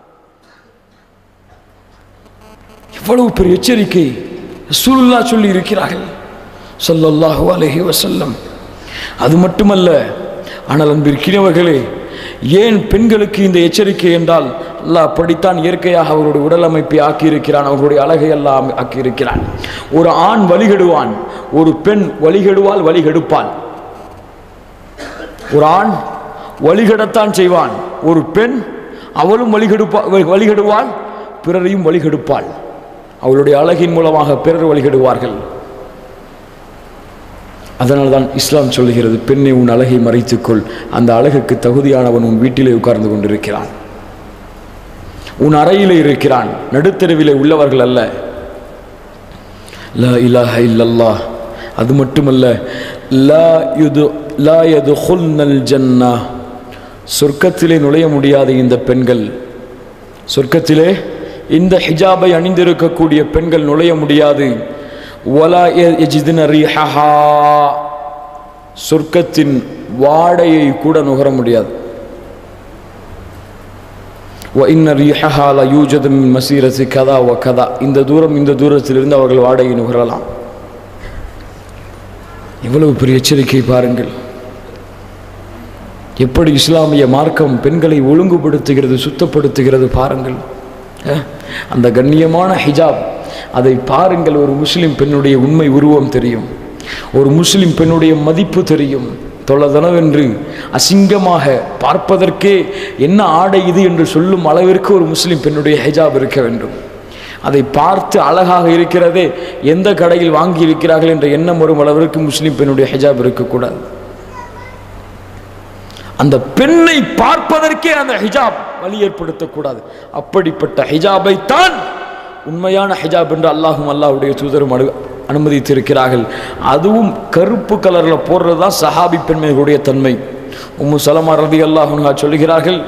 எவ்வளவு பெரிய எச்சரிக்கை ரசூலுல்லாஹ் சொல்லி இருக்கிறார்கள். ஸல்லல்லாஹு அலஹி வசல்லம் அது மட்டுமல்ல ஆனால் அன்பிற்கினவர்களே ஏன் பெண்களுக்கு இந்த எச்சரிக்கை என்றால் அல்லாஹ் அப்படித்தான் இயற்கையாக அவருடைய உடல் அமைப்பை ஆக்கியிருக்கிறான் அவர்களுடைய அழகை எல்லாம் ஆக்கியிருக்கிறான். ஒரு ஆண் வழிகெடுவான் ஒரு பெண் வழிகெடுவால் வழிகெடுப்பாள். ஒரு ஆண் வழிகெடத்தான் செய்வான் ஒரு பெண் அவளும் வழிகெடுப்பா வழிகெடுவாள் பிறரையும் வழிகெடுப்பாள். அவளுடைய அழகின் மூலமாக பிறர் வழிகெடுவார்கள். அதனால் தான் இஸ்லாம் சொல்லுகிறது பெண்ணை உன் அழகை மறைத்துக்கொள். அந்த அழகுக்கு தகுதியானவன் உன் வீட்டிலே உட்கார்ந்து கொண்டிருக்கிறான். உன் அறையிலே இருக்கிறான். நடுத்தெருவிலே உள்ளவர்கள் அல்ல. லா இலாஹ இல்லல்லாஹ் அது மட்டுமல்ல லா யுது லா யதுகுல்னல் ஜன்னா சொர்க்கத்திலே நுழைய முடியாத இந்த பெண்கள் சொர்க்கத்திலே இந்த ஹிஜாபை அணிந்திருக்கக்கூடிய பெண்கள் நுழைய முடியாது. ஒலா எஜிதின ரீஹா சொர்க்கத்தின் வாடையை கூட நுகர முடியாது. மசீரசி கதா ஒ கதா இந்த தூரம் இந்த தூரத்திலிருந்து அவர்கள் வாடகை நுகரலாம். இவ்வளவு பெரிய எச்சரிக்கை பாருங்கள். எப்படி இஸ்லாமிய மார்க்கம் பெண்களை ஒழுங்குபடுத்துகிறது சுத்தப்படுத்துகிறது பாருங்கள். அந்த கண்ணியமான ஹிஜாப் அதை பாருங்கள் ஒரு முஸ்லிம் பெண்ணுடைய உண்மை உருவம் தெரியும். ஒரு முஸ்லிம் பெண்ணுடைய மதிப்பு தெரியும். தொலைதனவென்று அசிங்கமாக பார்ப்பதற்கே என்ன ஆடை இது என்று சொல்லும் அளவிற்கு ஒரு முஸ்லிம் பெண்ணுடைய ஹிஜாப் இருக்க வேண்டும். அதை பார்த்து அழகாக இருக்கிறதே எந்த கடையில் வாங்கி இருக்கிறார்கள் என்ற எண்ணம் வரும் அளவிற்கு முஸ்லிம் பெண்ணுடைய ஹிஜாப் இருக்கக்கூடாது. அந்த பெண்ணை பார்ப்பதற்கே அந்த ஹிஜாப் வழி ஏற்படுத்தக்கூடாது. அப்படிப்பட்ட ஹிஜாபை தான் உண்மையான ஹிஜாப் என்று அல்லாஹும் அல்லாஹுடைய தூதரும் அனு அனுமதித்திருக்கிறார்கள். அதுவும் கருப்பு கலரில் போடுறது தான் சஹாபி பெண்மைகளுடைய தன்மை. உம்மு சலமா ரதி அல்லாஹுங்கா சொல்கிறார்கள்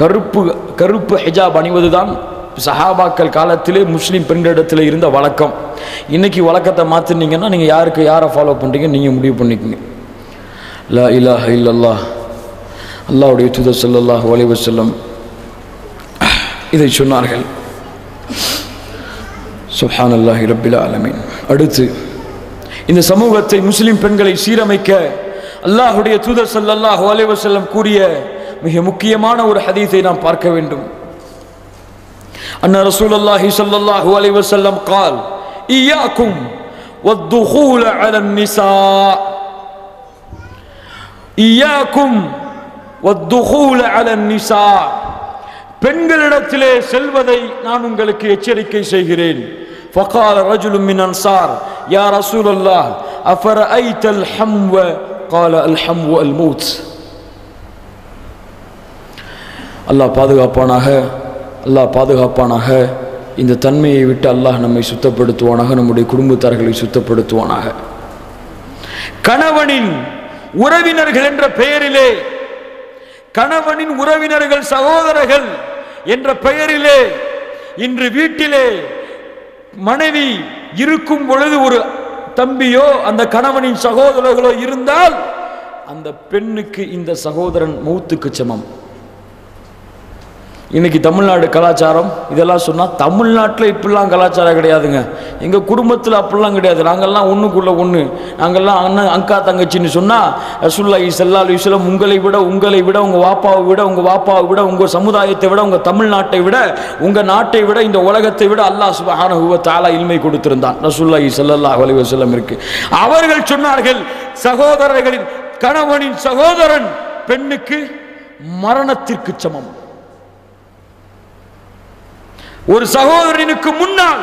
கருப்பு கருப்பு ஹிஜாப் அணிவதுதான் சஹாபாக்கள் காலத்திலே முஸ்லீம் பெண்களிடத்தில் இருந்த வழக்கம். இன்னைக்கு வழக்கத்தை மாற்றினீங்கன்னா நீங்கள் யாருக்கு யாரை ஃபாலோ பண்ணுறீங்க நீங்கள் முடிவு பண்ணிக்கோங்க. லா இலாஹ இல்லல்லா அல்லாஹுடைய தூதர் ஸல்லல்லாஹு அலைஹி செல்லம் இதை சொன்னார்கள். சுப்ஹானல்லாஹி ரப்பில் ஆலமீன் அடுத்து இந்த சமூகத்தை முஸ்லிம் பெண்களை சீரமைக்க அல்லாஹுடைய தூதர் ஸல்லல்லாஹு அலைஹி வஸல்லம் கூறிய மிக முக்கியமான ஒரு ஹதீஸை நாம் பார்க்க வேண்டும் அன்ன ரசூலுல்லாஹி ஸல்லல்லாஹு அலைஹி வஸல்லம் قال إياكم والدخول على النساء إياكم والدخول على النساء பெண்களிடத்திலே செல்வதை நான் உங்களுக்கு எச்சரிக்கை செய்கிறேன் فقال رجل من انصار يا رسول الله افرايت الحمو قال الحمو الموت அல்லாஹ் பாதுகாப்பானாக அல்லாஹ் பாதுகாப்பானாக இந்த தன்மையை விட்டு அல்லாஹ் நம்மை சுத்தப்படுத்துவானாக நம்முடைய குடும்பத்தார்களை சுத்தப்படுத்துவானாக கணவனின் உறவினர்கள் என்ற பெயரிலே கணவனின் உறவினர்கள் சகோதரர்கள் என்ற பெயரிலே இன்று வீட்டிலே மனைவி இருக்கும் பொழுது ஒரு தம்பியோ அந்த கணவனின் சகோதரர்களோ இருந்தால் அந்த பெண்ணுக்கு இந்த சகோதரன் மௌத்துக்கு சமம். இன்றைக்கி தமிழ்நாடு கலாச்சாரம் இதெல்லாம் சொன்னால் தமிழ்நாட்டில் இப்படிலாம் கலாச்சாரம் கிடையாதுங்க. எங்கள் குடும்பத்தில் அப்படிலாம் கிடையாது. நாங்கள்லாம் ஒன்றுக்குள்ளே ஒன்று நாங்கள்லாம் அண்ணன் அங்கா தங்கச்சின்னு சொன்னால் ரசுல்லா ஸல்லல்லாஹு அலைஹி உங்களை விட உங்களை விட உங்கள் வாப்பாவை விட உங்கள் வாப்பாவை விட உங்கள் சமுதாயத்தை விட உங்கள் தமிழ்நாட்டை விட உங்கள் நாட்டை விட இந்த உலகத்தை விட அல்லாஹ் சுபஹானுவ தாலா இன்மை இல்மை கொடுத்திருந்தான். ரசுல்லா ஸல்லல்லாஹு அலைஹி வஸல்லம் இருக்கு. அவர்கள் சொன்னார்கள் சகோதரர்களின் கணவனின் சகோதரன் பெண்ணுக்கு மரணத்திற்கு சமம். ஒரு சகோதரனுக்கு முன்னால்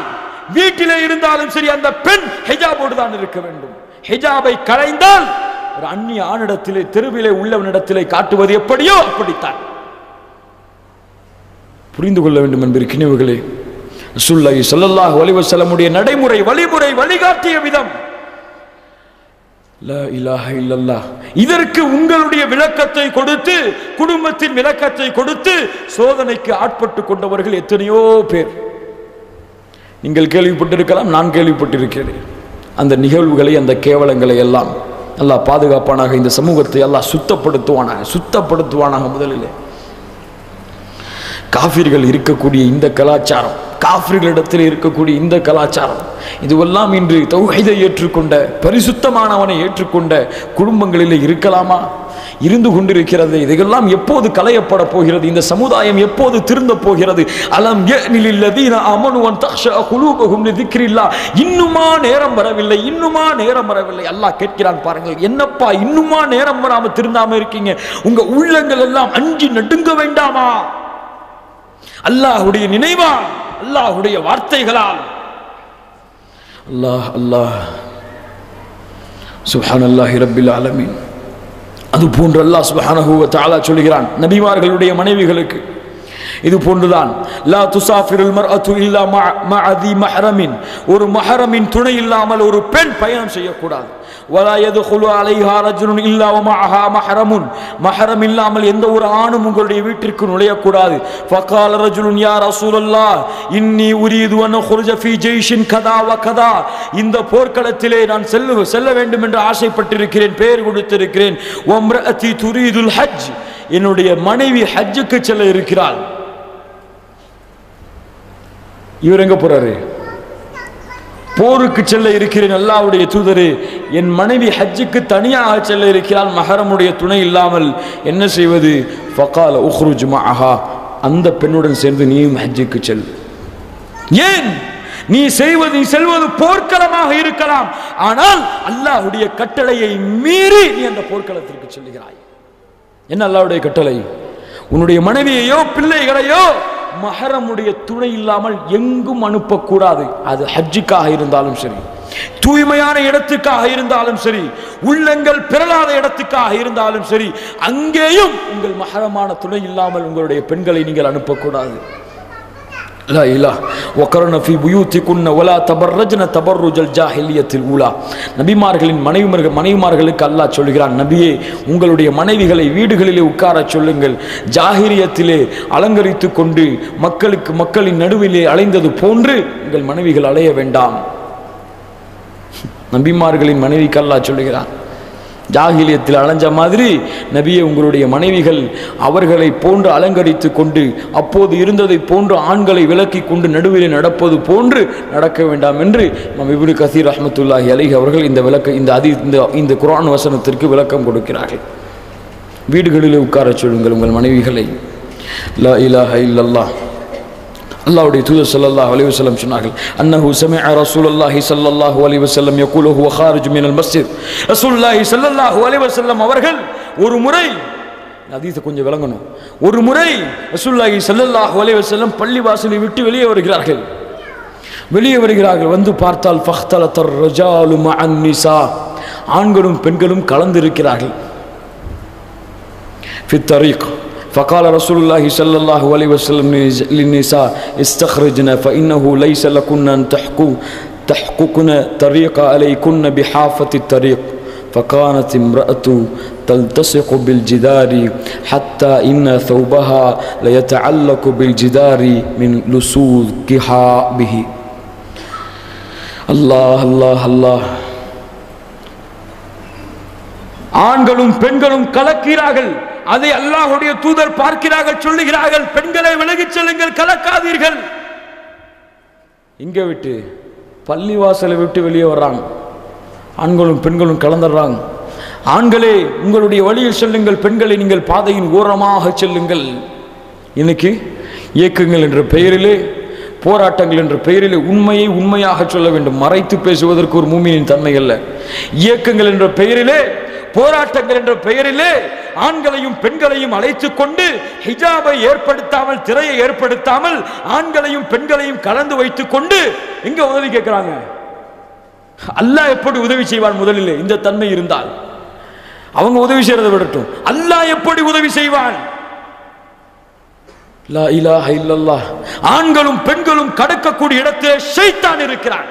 வீட்டிலே இருந்தாலும் சரி அந்த பெண் ஹிஜாபோடு தான் இருக்க வேண்டும். ஹிஜாபை களைந்தால் ஒரு அந்நிய ஆணிடத்திலே தெருவிலே உள்ளவனிடத்திலே காட்டுவது எப்படியோ அப்படித்தான். புரிந்து கொள்ள வேண்டும் என்பது கிணிவுகளே. ரசூலுல்லாஹி ஸல்லல்லாஹு செல்ல முடிய நடைமுறை வழிமுறை வழிகாட்டிய விதம் இதற்கு உங்களுடைய விளக்கத்தை கொடுத்து குடும்பத்தின் விளக்கத்தை கொடுத்து சோதனைக்கு ஆட்பட்டு கொண்டவர்கள் எத்தனையோ பேர். நீங்கள் கேள்விப்பட்டிருக்கலாம் நான் கேள்விப்பட்டிருக்கிறேன். அந்த நிகழ்வுகளை அந்த கேவலங்களை எல்லாம் நல்லா பாதுகாப்பானாக இந்த சமூகத்தை எல்லாம் சுத்தப்படுத்துவானாக சுத்தப்படுத்துவானாக முதலிலே. காஃபிர்கள் இருக்கக்கூடிய இந்த கலாச்சாரம் காஃபிர்களிடத்தில் இருக்கக்கூடிய இந்த கலாச்சாரம் இதுவெல்லாம் இன்று தௌஹீதை ஏற்றுக்கொண்ட பரிசுத்தமானவனை ஏற்றுக்கொண்ட குடும்பங்களில் இருக்கலாமா? இருந்து கொண்டிருக்கிறது. இதெல்லாம் எப்போது களையப்பட போகிறது? இந்த சமுதாயம் எப்போது திருந்த போகிறது? அலம் அமனுவன் இன்னுமா நேரம் வரவில்லை இன்னுமா நேரம் வரவில்லை. அல்லாஹ் கேட்கிறான் பாருங்கள் என்னப்பா இன்னுமா நேரம் வராமல் திருந்தாம இருக்கீங்க? உங்க உள்ளங்கள் எல்லாம் அஞ்சி நடுங்க வேண்டாமா? அல்லாஹுடைய நினைவா அல்லாஹுடைய வார்த்தைகளால். அல்லாஹ் அல்லாஹ். சுஹான் அல்லாஹி ரபில் ஆலமீன். அது போன்று அல்லாஹ் சுப்ஹானஹு தாலா சொல்கிறான் நபிமார்களுடைய மனைவிகளுக்கு. இது போன்றுதான் லா துசாஃபிருல் மர்அத்து இல்லா மஅ தி ஒரு மஹரமின் துணை இல்லாமல் ஒரு பெண் பயணம் செய்யக்கூடாது. வலா எதுகுலு அலைஹா ரஜுலுன் இல்லாம அஹா மஹரமுன் மஹரம் இல்லாமல் எந்த ஒரு ஆணும் உங்களுடைய வீட்டிற்கு நுழையக்கூடாது. ஃபகால ரஜுலுன் யா ரசூலல்லா இன்னி உரியது அன் ஹுர்ஜ ஃபி ஜெய்ஷின் கதா வ கதா இந்த போர்க்களத்திலே நான் செல்ல செல்ல வேண்டும் என்று ஆசைப்பட்டிருக்கிறேன் பெயர் கொடுத்திருக்கிறேன். ஒம்ரஅதி துரீதுல் ஹஜ். என்னுடைய மனைவி ஹஜ்ஜுக்கு செல்ல இருக்கிறாள். இவர் எங்க போறாரு? போருக்கு செல்ல இருக்கிறேன் அல்லாவுடைய தூதரே. என் மனைவி ஹஜ்ஜுக்கு தனியாக செல்ல இருக்கிறாள். மகரமுடைய துணை இல்லாமல் என்ன செய்வது? ஃபக்கால உஹ்ருஜ் ஆஹா அந்த பெண்ணுடன் சேர்ந்து நீயும் ஹஜ்ஜுக்கு செல். ஏன்? நீ செய்வது நீ செல்வது போர்க்களமாக இருக்கலாம். ஆனால் அல்லாஹ்வுடைய கட்டளையை மீறி நீ அந்த போர்க்களத்திற்கு செல்கிறாய். என்ன அல்லாவுடைய கட்டளை? உன்னுடைய மனைவியையோ பிள்ளைகளையோ மஹரமுடைய துணை இல்லாமல் எங்கும் அனுப்பக்கூடாது. அது ஹஜ்ஜுக்காக இருந்தாலும் சரி தூய்மையான இடத்துக்காக இருந்தாலும் சரி உள்ளங்கள் பிறலாத இடத்துக்காக இருந்தாலும் சரி அங்கேயும் உங்கள் மகரமான துணை இல்லாமல் உங்களுடைய பெண்களை நீங்கள் அனுப்பக்கூடாது. لا إله وقرن في بيوتكن ولا تبرجن تبرج الجاهلية الأولى நபிமார்களின் மனைவிமார்கள் மனைவிமார்களுக்கு அல்லாஹ் சொல்கிறான் நபியே உங்களுடைய மனைவிகளை வீடுகளிலே உட்காரச் சொல்லுங்கள் ஜாகிரியத்திலே அலங்கரித்து கொண்டு மக்களுக்கு மக்களின் நடுவிலே அலைந்தது போன்று உங்கள் மனைவிகள் அலைய வேண்டாம் நபிமார்களின் மனைவிக்கு அல்லாஹ் சொல்கிறான் ஜாகிலியத்தில் அலைஞ்ச மாதிரி நபியை உங்களுடைய மனைவிகள் அவர்களை போன்று அலங்கரித்து கொண்டு அப்போது இருந்ததை போன்று ஆண்களை விலக்கி கொண்டு நடுவிலே நடப்பது போன்று நடக்க வேண்டாம் என்று நம் இப்னு கசீர் அஹமத்துல்லாஹி அலைஹி அவர்கள் இந்த விளக்க இந்த அதி இந்த இந்த குரான் வசனத்திற்கு விளக்கம் கொடுக்கிறார்கள். வீடுகளிலே உட்காரச் சொல்லுங்கள் உங்கள் மனைவிகளை. லா இலாஹ இல்லல்லா அல்லாவுடைய தூதர் சல்லாஹ் அலி வசலம் சொன்னார்கள் அன்னஹு சமே ரசூலல்லாஹி சல்லாஹு அலி வசல்லம் யகுலு ஹுவ ஹாரிஜ் மினல் மஸ்ஜித். ரசூலுல்லாஹி சல்லாஹு அலி வசல்லம் அவர்கள் ஒரு முறை அதீசை கொஞ்சம் விளங்கணும் ஒரு முறை ரசூல்லாஹி சல்லாஹு அலி வசல்லம் பள்ளி வாசலை விட்டு வெளியே வருகிறார்கள். வெளியே வருகிறார்கள் வந்து பார்த்தால் ஃபஹ்தல தர் ரஜாலு அன்னிசா ஆண்களும் பெண்களும் கலந்து இருக்கிறார்கள் ஃபித் தரீக் فقال رسول الله صلى الله عليه وسلم للنساء استخرجنا فإنه ليس لكن أن تحكوا تحققن طريق عليكن بحافة الطريق فكانت امرأة تلتصق بالجدار حتى إن ثوبها ليتعلق بالجدار من لصوقها به الله الله الله ஆண்களும் பெண்களும் கலக்கிறார்கள் அதை அல்லாஹுடைய தூதர் பார்க்கிறார்கள் சொல்லுகிறார்கள் பெண்களை விலகிச் செல்லுங்கள் கலக்காதீர்கள். இங்க விட்டு பள்ளிவாசலை விட்டு வெளியே வர்றாங்க ஆண்களும் பெண்களும் கலந்துடுறாங்க ஆண்களே உங்களுடைய வழியில் செல்லுங்கள் பெண்களை நீங்கள் பாதையின் ஓரமாக செல்லுங்கள். இன்னைக்கு இயக்கங்கள் என்ற பெயரிலே போராட்டங்கள் என்ற பெயரிலே உண்மையை உண்மையாக சொல்ல வேண்டும். மறைத்து பேசுவதற்கு ஒரு மூமியின் தன்மை அல்ல. இயக்கங்கள் என்ற பெயரிலே போராட்டங்கள் என்ற பெயரிலே ஆண்களையும் பெண்களையும் அழைத்துக் கொண்டு ஹிஜாபை ஏற்படுத்தாமல் திரையை ஏற்படுத்தாமல் ஆண்களையும் பெண்களையும் கலந்து வைத்துக் கொண்டு எங்க உதவி கேட்கிறாங்க? அல்லாஹ் எப்படி உதவி செய்வான் முதலில்? இந்த தன்மை இருந்தால். அவங்க உதவி செய்யறதை விடட்டும். அல்லாஹ் எப்படி உதவி செய்வான்? லா ஆண்களும் பெண்களும் கடக்கக்கூடிய இடத்திலே ஷைத்தான் இருக்கிறான்.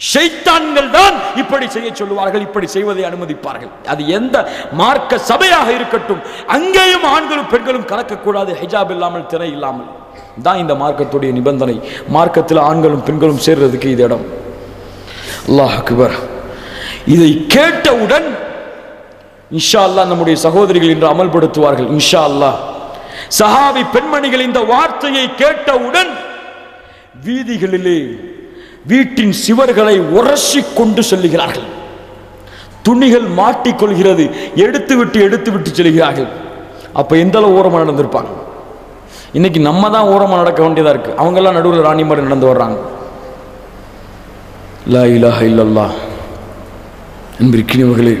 ஷைத்தான்கள் தான் இப்படி செய்ய சொல்லுவார்கள் இப்படி செய்வதை அனுமதிப்பார்கள். அது எந்த மார்க்க சபையாக இருக்கட்டும் அங்கேயும் ஆண்களும் பெண்களும் கலக்கக்கூடாது ஹிஜாப் இல்லாமல் திரை இல்லாமல். தான் இந்த மார்க்கத்துடைய நிபந்தனை. மார்க்கத்தில் ஆண்களும் பெண்களும் சேர்றதுக்கு இது இடம். அல்லாஹ் அக்பர். இதை கேட்டவுடன் இன்ஷா அல்லா நம்முடைய சகோதரிகள் இன்று அமல்படுத்துவார்கள் இன்ஷா அல்லாஹ் சஹாவி பெண்மணிகள் இந்த வார்த்தையை கேட்டவுடன் வீதிகளிலே வீட்டின் சிவர்களை உரசி கொண்டு செல்லுகிறார்கள். துணிகள் மாட்டிக்கொள்கிறது. எடுத்து விட்டு எடுத்து விட்டு செல்கிறார்கள். அப்போ எந்த அளவு நடந்திருப்பாங்க? இன்னைக்கு நம்ம தான் ஓரமாக நடக்க வேண்டியதா இருக்கு. அவங்க எல்லாம் நடுவில் ராணி மாதிரி நடந்து வர்றாங்க. லா இலாஹ இல்லல்லாஹ். அன்பிற்கினவர்களே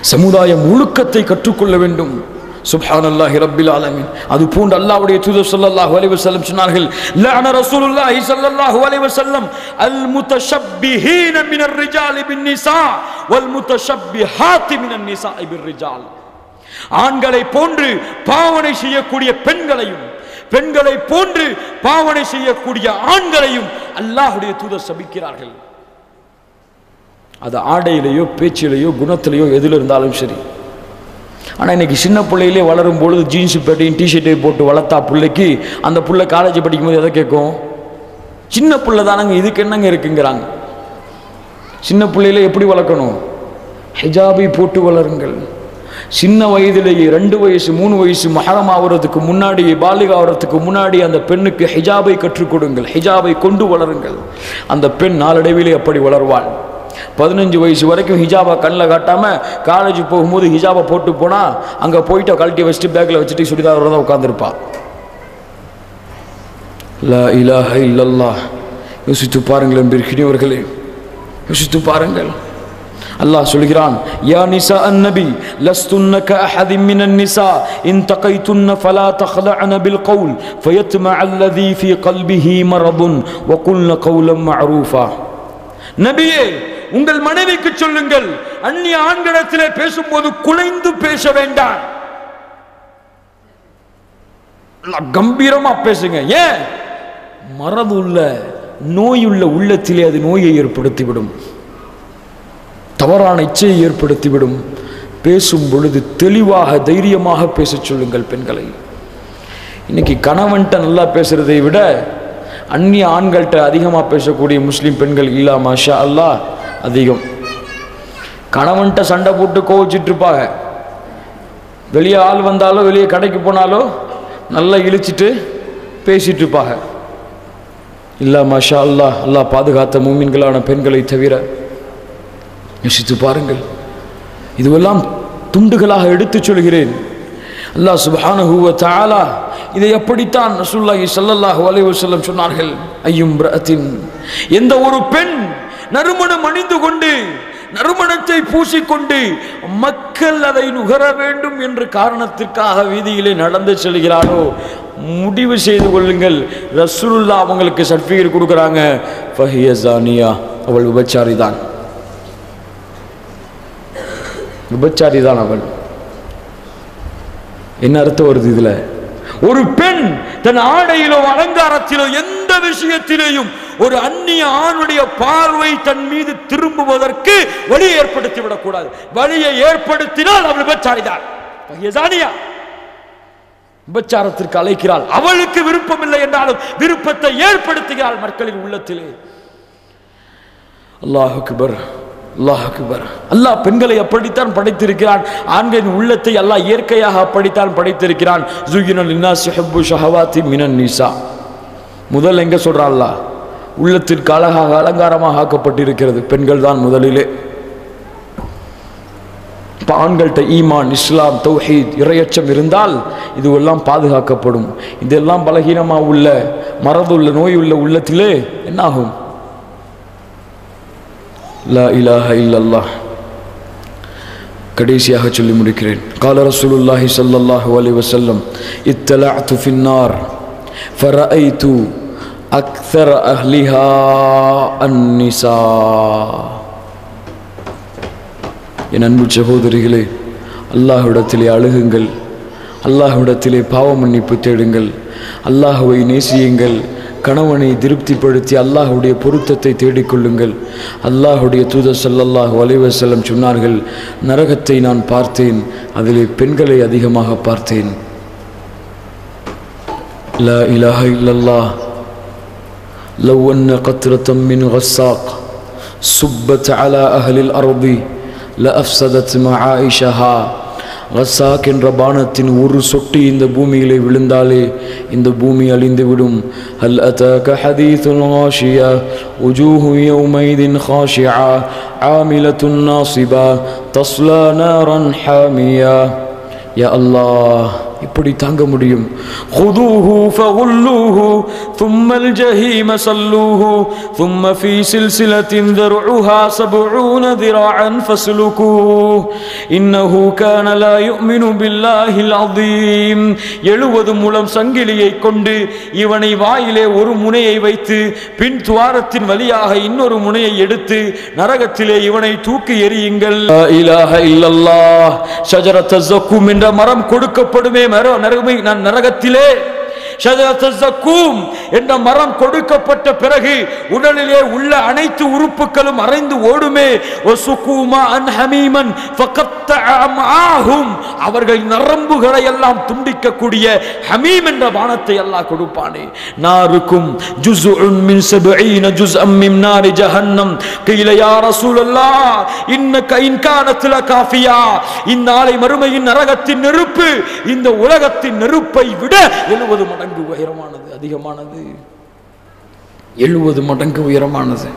சமுதாயம் ஒழுக்கத்தை கற்றுக்கொள்ள வேண்டும். சுப்ஹானல்லாஹி ரப்பில் ஆலமின். அது பூண்டு அல்லாஹ்வுடைய தூதர் ஸல்லல்லாஹு அலைஹி வஸல்லம் சொன்னார்கள் லஅன ரசூலுல்லாஹி ஸல்லல்லாஹு அலைஹி வஸல்லம் அல் முதஷப்பிஹீன மினர் ரிஜாலி பின் நிசா வல் முத்தஷப்பிஹாத்தி மினன் நிசாஇ பிர் ரிஜால். ஆண்களை போன்று பாவனை செய்யக்கூடிய பெண்களையும் பெண்களை போன்று பாவனை செய்யக்கூடிய ஆண்களையும் அல்லாஹ்வுடைய தூதர் சபிக்கிறார்கள். அது ஆடையிலேயோ பேச்சிலேயோ குணத்திலேயோ எதில் இருந்தாலும் சரி. ஆனால் இன்றைக்கி சின்ன பிள்ளையிலே வளரும் பொழுது ஜீன்ஸ் பேட்டையும் டிஷர்ட்டையும் போட்டு வளர்த்தா பிள்ளைக்கு அந்த பிள்ளை காலேஜ் படிக்கும்போது எதை கேட்கும்? சின்ன பிள்ளை தானங்க இதுக்கு என்னங்க இருக்குங்கிறாங்க. சின்ன பிள்ளையில எப்படி வளர்க்கணும்? ஹிஜாபை போட்டு வளருங்கள். சின்ன வயதிலேயே ரெண்டு வயசு மூணு வயசு மகரம் ஆகிறதுக்கு முன்னாடி பாலிக ஆகிறதுக்கு முன்னாடி அந்த பெண்ணுக்கு ஹிஜாபை கற்றுக் கொடுங்கள். ஹிஜாபை கொண்டு வளருங்கள். அந்த பெண் நாளடைவிலே அப்படி வளர்வாள். பதினஞ்சு வயசு வரைக்கும் ஹிஜாபை கண்ணில் காட்டாமல் காலேஜ் போகும்போது ஹிஜாபை போட்டு போனால் அங்கே போயிட்டு கழட்டி வச்சுட்டு பேக்கில் வச்சுட்டு சுடிதாரோட தான் உட்காந்துருப்பான் லா இலாஹ இல்லல்லா யோசித்து பாருங்கள் என்பர்களே யோசித்து பாருங்கள். அல்லாஹ் சொல்கிறான் யா நிசா அன்னபி லஸ்துன்ன க அஹதி மினன் நிசா இன் தகைத்துன்ன ஃபலா தஹலஅன பில் கவுல் ஃபயத்ம அல்லதி ஃபி கல்பிஹி மரதுன் வகுல்ன கவுலம் மஅரூஃபா. நபியே உங்கள் மனைவிக்கு சொல்லுங்கள். அந்நிய ஆண்களிடத்திலே பேசும்போது குலைந்து பேச வேண்டாம். கம்பீரமா பேசுங்க. ஏன்? மரபு உள்ள நோயுள்ள உள்ளத்திலே அது நோயை ஏற்படுத்திவிடும். தவறான இச்சையை ஏற்படுத்திவிடும். பேசும் பொழுது தெளிவாக தைரியமாக பேசச் சொல்லுங்கள் பெண்களை. இன்னைக்கு கணவன்கிட்ட நல்லா பேசுறதை விட அந்நிய ஆண்கள்கிட்ட அதிகமாக பேசக்கூடிய முஸ்லீம் பெண்கள் இல்லா மாஷா அல்லாஹ். அதிகம். கணவன்கிட்ட சண்டை போட்டு கோவிச்சிட்டு இருப்பாங்க வெளியே ஆள் வந்தாலோ வெளியே கடைக்கு போனாலோ நல்லா இழிச்சிட்டு பேசிட்டு இருப்பாங்க இல்லை மஷா அல்லாஹ் அல்லாஹ் பாதுகாத்த மூமின்களான பெண்களை தவிர யோசித்து பாருங்கள். இதுவெல்லாம் துண்டுகளாக எடுத்துச் சொல்கிறேன். அல்லாஹ் சுபானஹுவ தாலா இதை எப்படித்தான் ரசூலுல்லாஹி சல்லல்லாஹு அலைவசல்லம் சொன்னார்கள்? ஐயும் பிரத்தின் எந்த ஒரு பெண் நறுமணம் அணிந்து கொண்டு நறுமணத்தை பூசிக்கொண்டு மக்கள் அதை நுகர வேண்டும் என்ற காரணத்திற்காக வீதியிலே நடந்து செல்கிறாரோ முடிவு செய்து கொள்ளுங்கள். ரசூலுல்லா அவங்களுக்கு சர்டிஃபிகேட் கொடுக்குறாங்க. ஃபஹியசானியா அவள் விபச்சாரி தான் விபச்சாரி தான் அவள். என்ன அர்த்தம் வருது இதில்? ஒரு பெண் தன் ஆடையிலோ அலங்காரத்திலோ எந்த விஷயத்திலேயும் ஒரு அந்நிய ஆணுடைய பார்வை தன் மீது திரும்புவதற்கு வழியை ஏற்படுத்தி விடக்கூடாது வழியை ஏற்படுத்தினால் அவள் விபச்சாரிதான். விபச்சாரத்திற்கு அழைக்கிறாள். அவளுக்கு விருப்பம் இல்லை என்றாலும் விருப்பத்தை ஏற்படுத்துகிறாள் மக்களின் உள்ளத்திலே. அல்லாஹ் அக்பர் அல்லாஹ் அக்பர். அல்லாஹ் பெண்களை அப்படித்தான் படைத்திருக்கிறான். ஆண்களின் உள்ளத்தை அல்லாஹ் இயற்கையாக அப்படித்தான் படைத்திருக்கிறான். ஜுகினல் இன்னாசி ஷஹவாத்தி மினன் நிசா. முதல் எங்க சொல்றான் அல்லாஹ்? உள்ளத்திற்கு அழகாக அலங்காரமாக ஆக்கப்பட்டிருக்கிறது. பெண்கள் தான் முதலிலே. ஆண்கள்கிட்ட ஈமான் இஸ்லாம் தௌஹீத் இரையச்சம் இருந்தால் இதுவெல்லாம் பாதுகாக்கப்படும். இதெல்லாம் பலகீனமாக உள்ள மரபுள்ள நோய் உள்ள உள்ளத்திலே என்னாகும்? லா இலாஹ இல்லல்லாஹ். கடைசியாக சொல்லி முடிக்கிறேன். கால ரசூலுல்லாஹி ஸல்லல்லாஹு அலைஹி இத்தலா இத்தலஅத்து ஃபின்னார் ஃபரஐது அக்தர் அஹ்லிஹா அந்நிசா என் அன்பு சகோதரிகளே அல்லாஹ்விடத்திலே அழுகுங்கள். அல்லாஹ்விடத்திலே பாவ மன்னிப்பு தேடுங்கள். அல்லாஹுவை நேசியுங்கள். கணவனை திருப்திப்படுத்தி அல்லாஹுடைய பொருத்தத்தை தேடிக்கொள்ளுங்கள். அல்லாஹுடைய தூத ஸல்லல்லாஹு அலைஹி சொன்னார்கள் நரகத்தை நான் பார்த்தேன் அதிலே பெண்களை அதிகமாக பார்த்தேன். லா இலாஹ இல்லல்லாஹ். لو أن قطرة من غساق صبت على أهل الأرض لأفسدت معائشها கசாக் என்ற பானத்தின் ஒரு சொட்டு இந்த பூமியிலே விழுந்தாலே இந்த பூமி அழிந்துவிடும் ஹல் அதாக ஹதீதுல் غاشية وجوه يومئذ خاشعة عاملة ناصبة تصلى نارا حامية يا الله இப்படி தாங்க முடியும் خذوه فغلوه ثم الجحيم صلوه ثم في سلسلة ذرعها سبعون ذراعا فاسلكوه إنه كان لا يؤمن بالله العظيم எழுவது முழம் சங்கிலியை கொண்டு இவனை வாயிலே ஒரு முனையை வைத்து பின் துவாரத்தின் வழியாக இன்னொரு முனையை எடுத்து நரகத்திலே இவனை தூக்கி எறியுங்கள் லா இலாஹ இல்லல்லாஹ் ஷஜரத்த ஜக்கும் என்ற மரம் கொடுக்கப்படுமே மரம் நரகமை நான் நரகத்திலே என்ற மரம் கொடுக்கப்பட்ட பிறகு உடலிலே உள்ள அனைத்து உறுப்புகளும் அரைந்து ஓடுமே அவர்கள் நரம்புகளை எல்லாம் துண்டிக்கக்கூடிய ஹமீம் என்ற பானத்தை எல்லாம் கொடுப்பானே நாருக்கும் இந்நாளை மறுமையின் நரகத்தின் நெருப்பு இந்த உலகத்தின் நெருப்பை விட எழுபது மடங்கு உயரமானது அதிகமானது. எழுபது மடங்கு உயரமானது.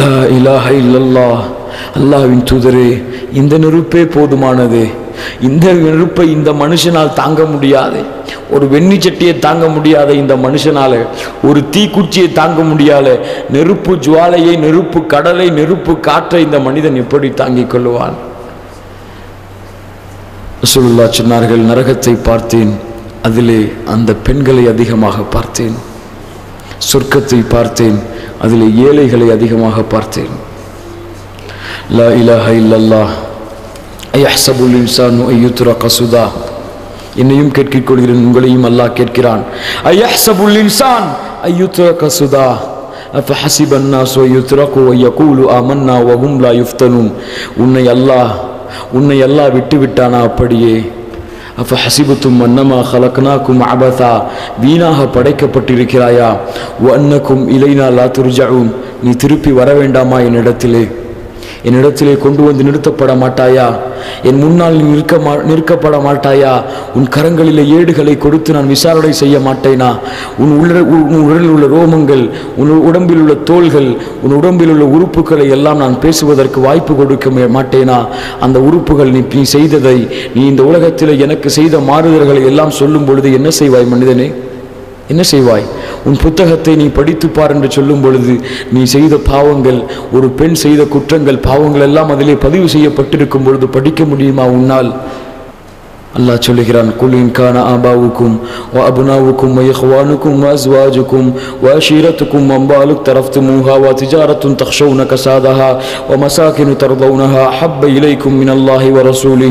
லா இலாஹ இல்லல்லாஹ் அல்லாஹ்வின் தூதரே இந்த நெருப்பே போதுமானது. இந்த நெருப்பை இந்த மனுஷனால் தாங்க முடியாது. ஒரு வெண்ணி சட்டியை தாங்க முடியாத இந்த மனுஷனால ஒரு தீக்குச்சியை தாங்க முடியாத நெருப்பு ஜுவாலையை நெருப்பு கடலை நெருப்பு காற்றை இந்த மனிதன் எப்படி தாங்கிக் கொள்ளுவான்? சொல்லுல்லா சொன்னார்கள் நரகத்தை பார்த்தேன். அதிலே அந்த பெண்களை அதிகமாக பார்த்தேன் சொர்க்கத்தை பார்த்தேன் அதிலே ஏழைகளை அதிகமாக பார்த்தேன் லா இலாஹ இல்லல்லாஹ் ஐயஹ்சபுல் இன்சானு ஐயுத்ரக சுதா என்னையும் கேட்கிக் கொள்கிறேன் உங்களையும் அல்லாஹ் கேட்கிறான் ஐயஹ்சபுல் இன்சான் ஐயுத்ரக சுதா أفحسب الناس ويتركوا ويقولوا آمنا وهم لا يفتنون உன்னை அல்லாஹ் உன்னை அல்லாஹ் விட்டு விட்டானா அப்படியே அப்போ ஹசிபத்தும் மன்னமா ஹலக்னாக்கும் அபதா வீணாக படைக்கப்பட்டிருக்கிறாயா? ஒன்னக்கும் இலைனா லா நீ திருப்பி வர வேண்டாமா என்னிடத்திலே? என்னிடத்திலே கொண்டு வந்து நிறுத்தப்பட மாட்டாயா? என் முன்னால் நிற்க மா நிற்கப்பட மாட்டாயா? உன் கரங்களிலே ஏடுகளை கொடுத்து நான் விசாரணை செய்ய மாட்டேனா? உன் உள்ள உன் உடலில் உள்ள ரோமங்கள் உன் உடம்பில் உள்ள தோள்கள் உன் உடம்பில் உள்ள உறுப்புகளை எல்லாம் நான் பேசுவதற்கு வாய்ப்பு கொடுக்க மாட்டேனா? அந்த உறுப்புகள் நீ நீ செய்ததை நீ இந்த உலகத்தில் எனக்கு செய்த மாறுதல்களை எல்லாம் சொல்லும் பொழுது என்ன செய்வாய் மனிதனே? என்ன செய்வாய்? உன் புத்தகத்தை நீ படித்துப் பார் என்று சொல்லும் பொழுது நீ செய்த பாவங்கள் ஒரு பெண் செய்த குற்றங்கள் பாவங்கள் எல்லாம் அதிலே பதிவு செய்யப்பட்டிருக்கும் பொழுது படிக்க முடியுமா உன்னால்? அல்லாஹ் சொல்லுகிறான் குலின் கான ஆபாவுக்கும் அபுனாவுக்கும் வ இஹ்வானுக்கும் வ அஸ்வாஜுக்கும் வஷீரத்துக்கும் அம்பாலுக் அம்பாலுக் தரஃப்துமூஹா வ திஜாரத்துன் தக்ஷவுன கசாதஹா வ மசாக்கினு தர்தௌனஹா ஹப்ப இலைக்கும் மினல்லாஹி வ ரசூலி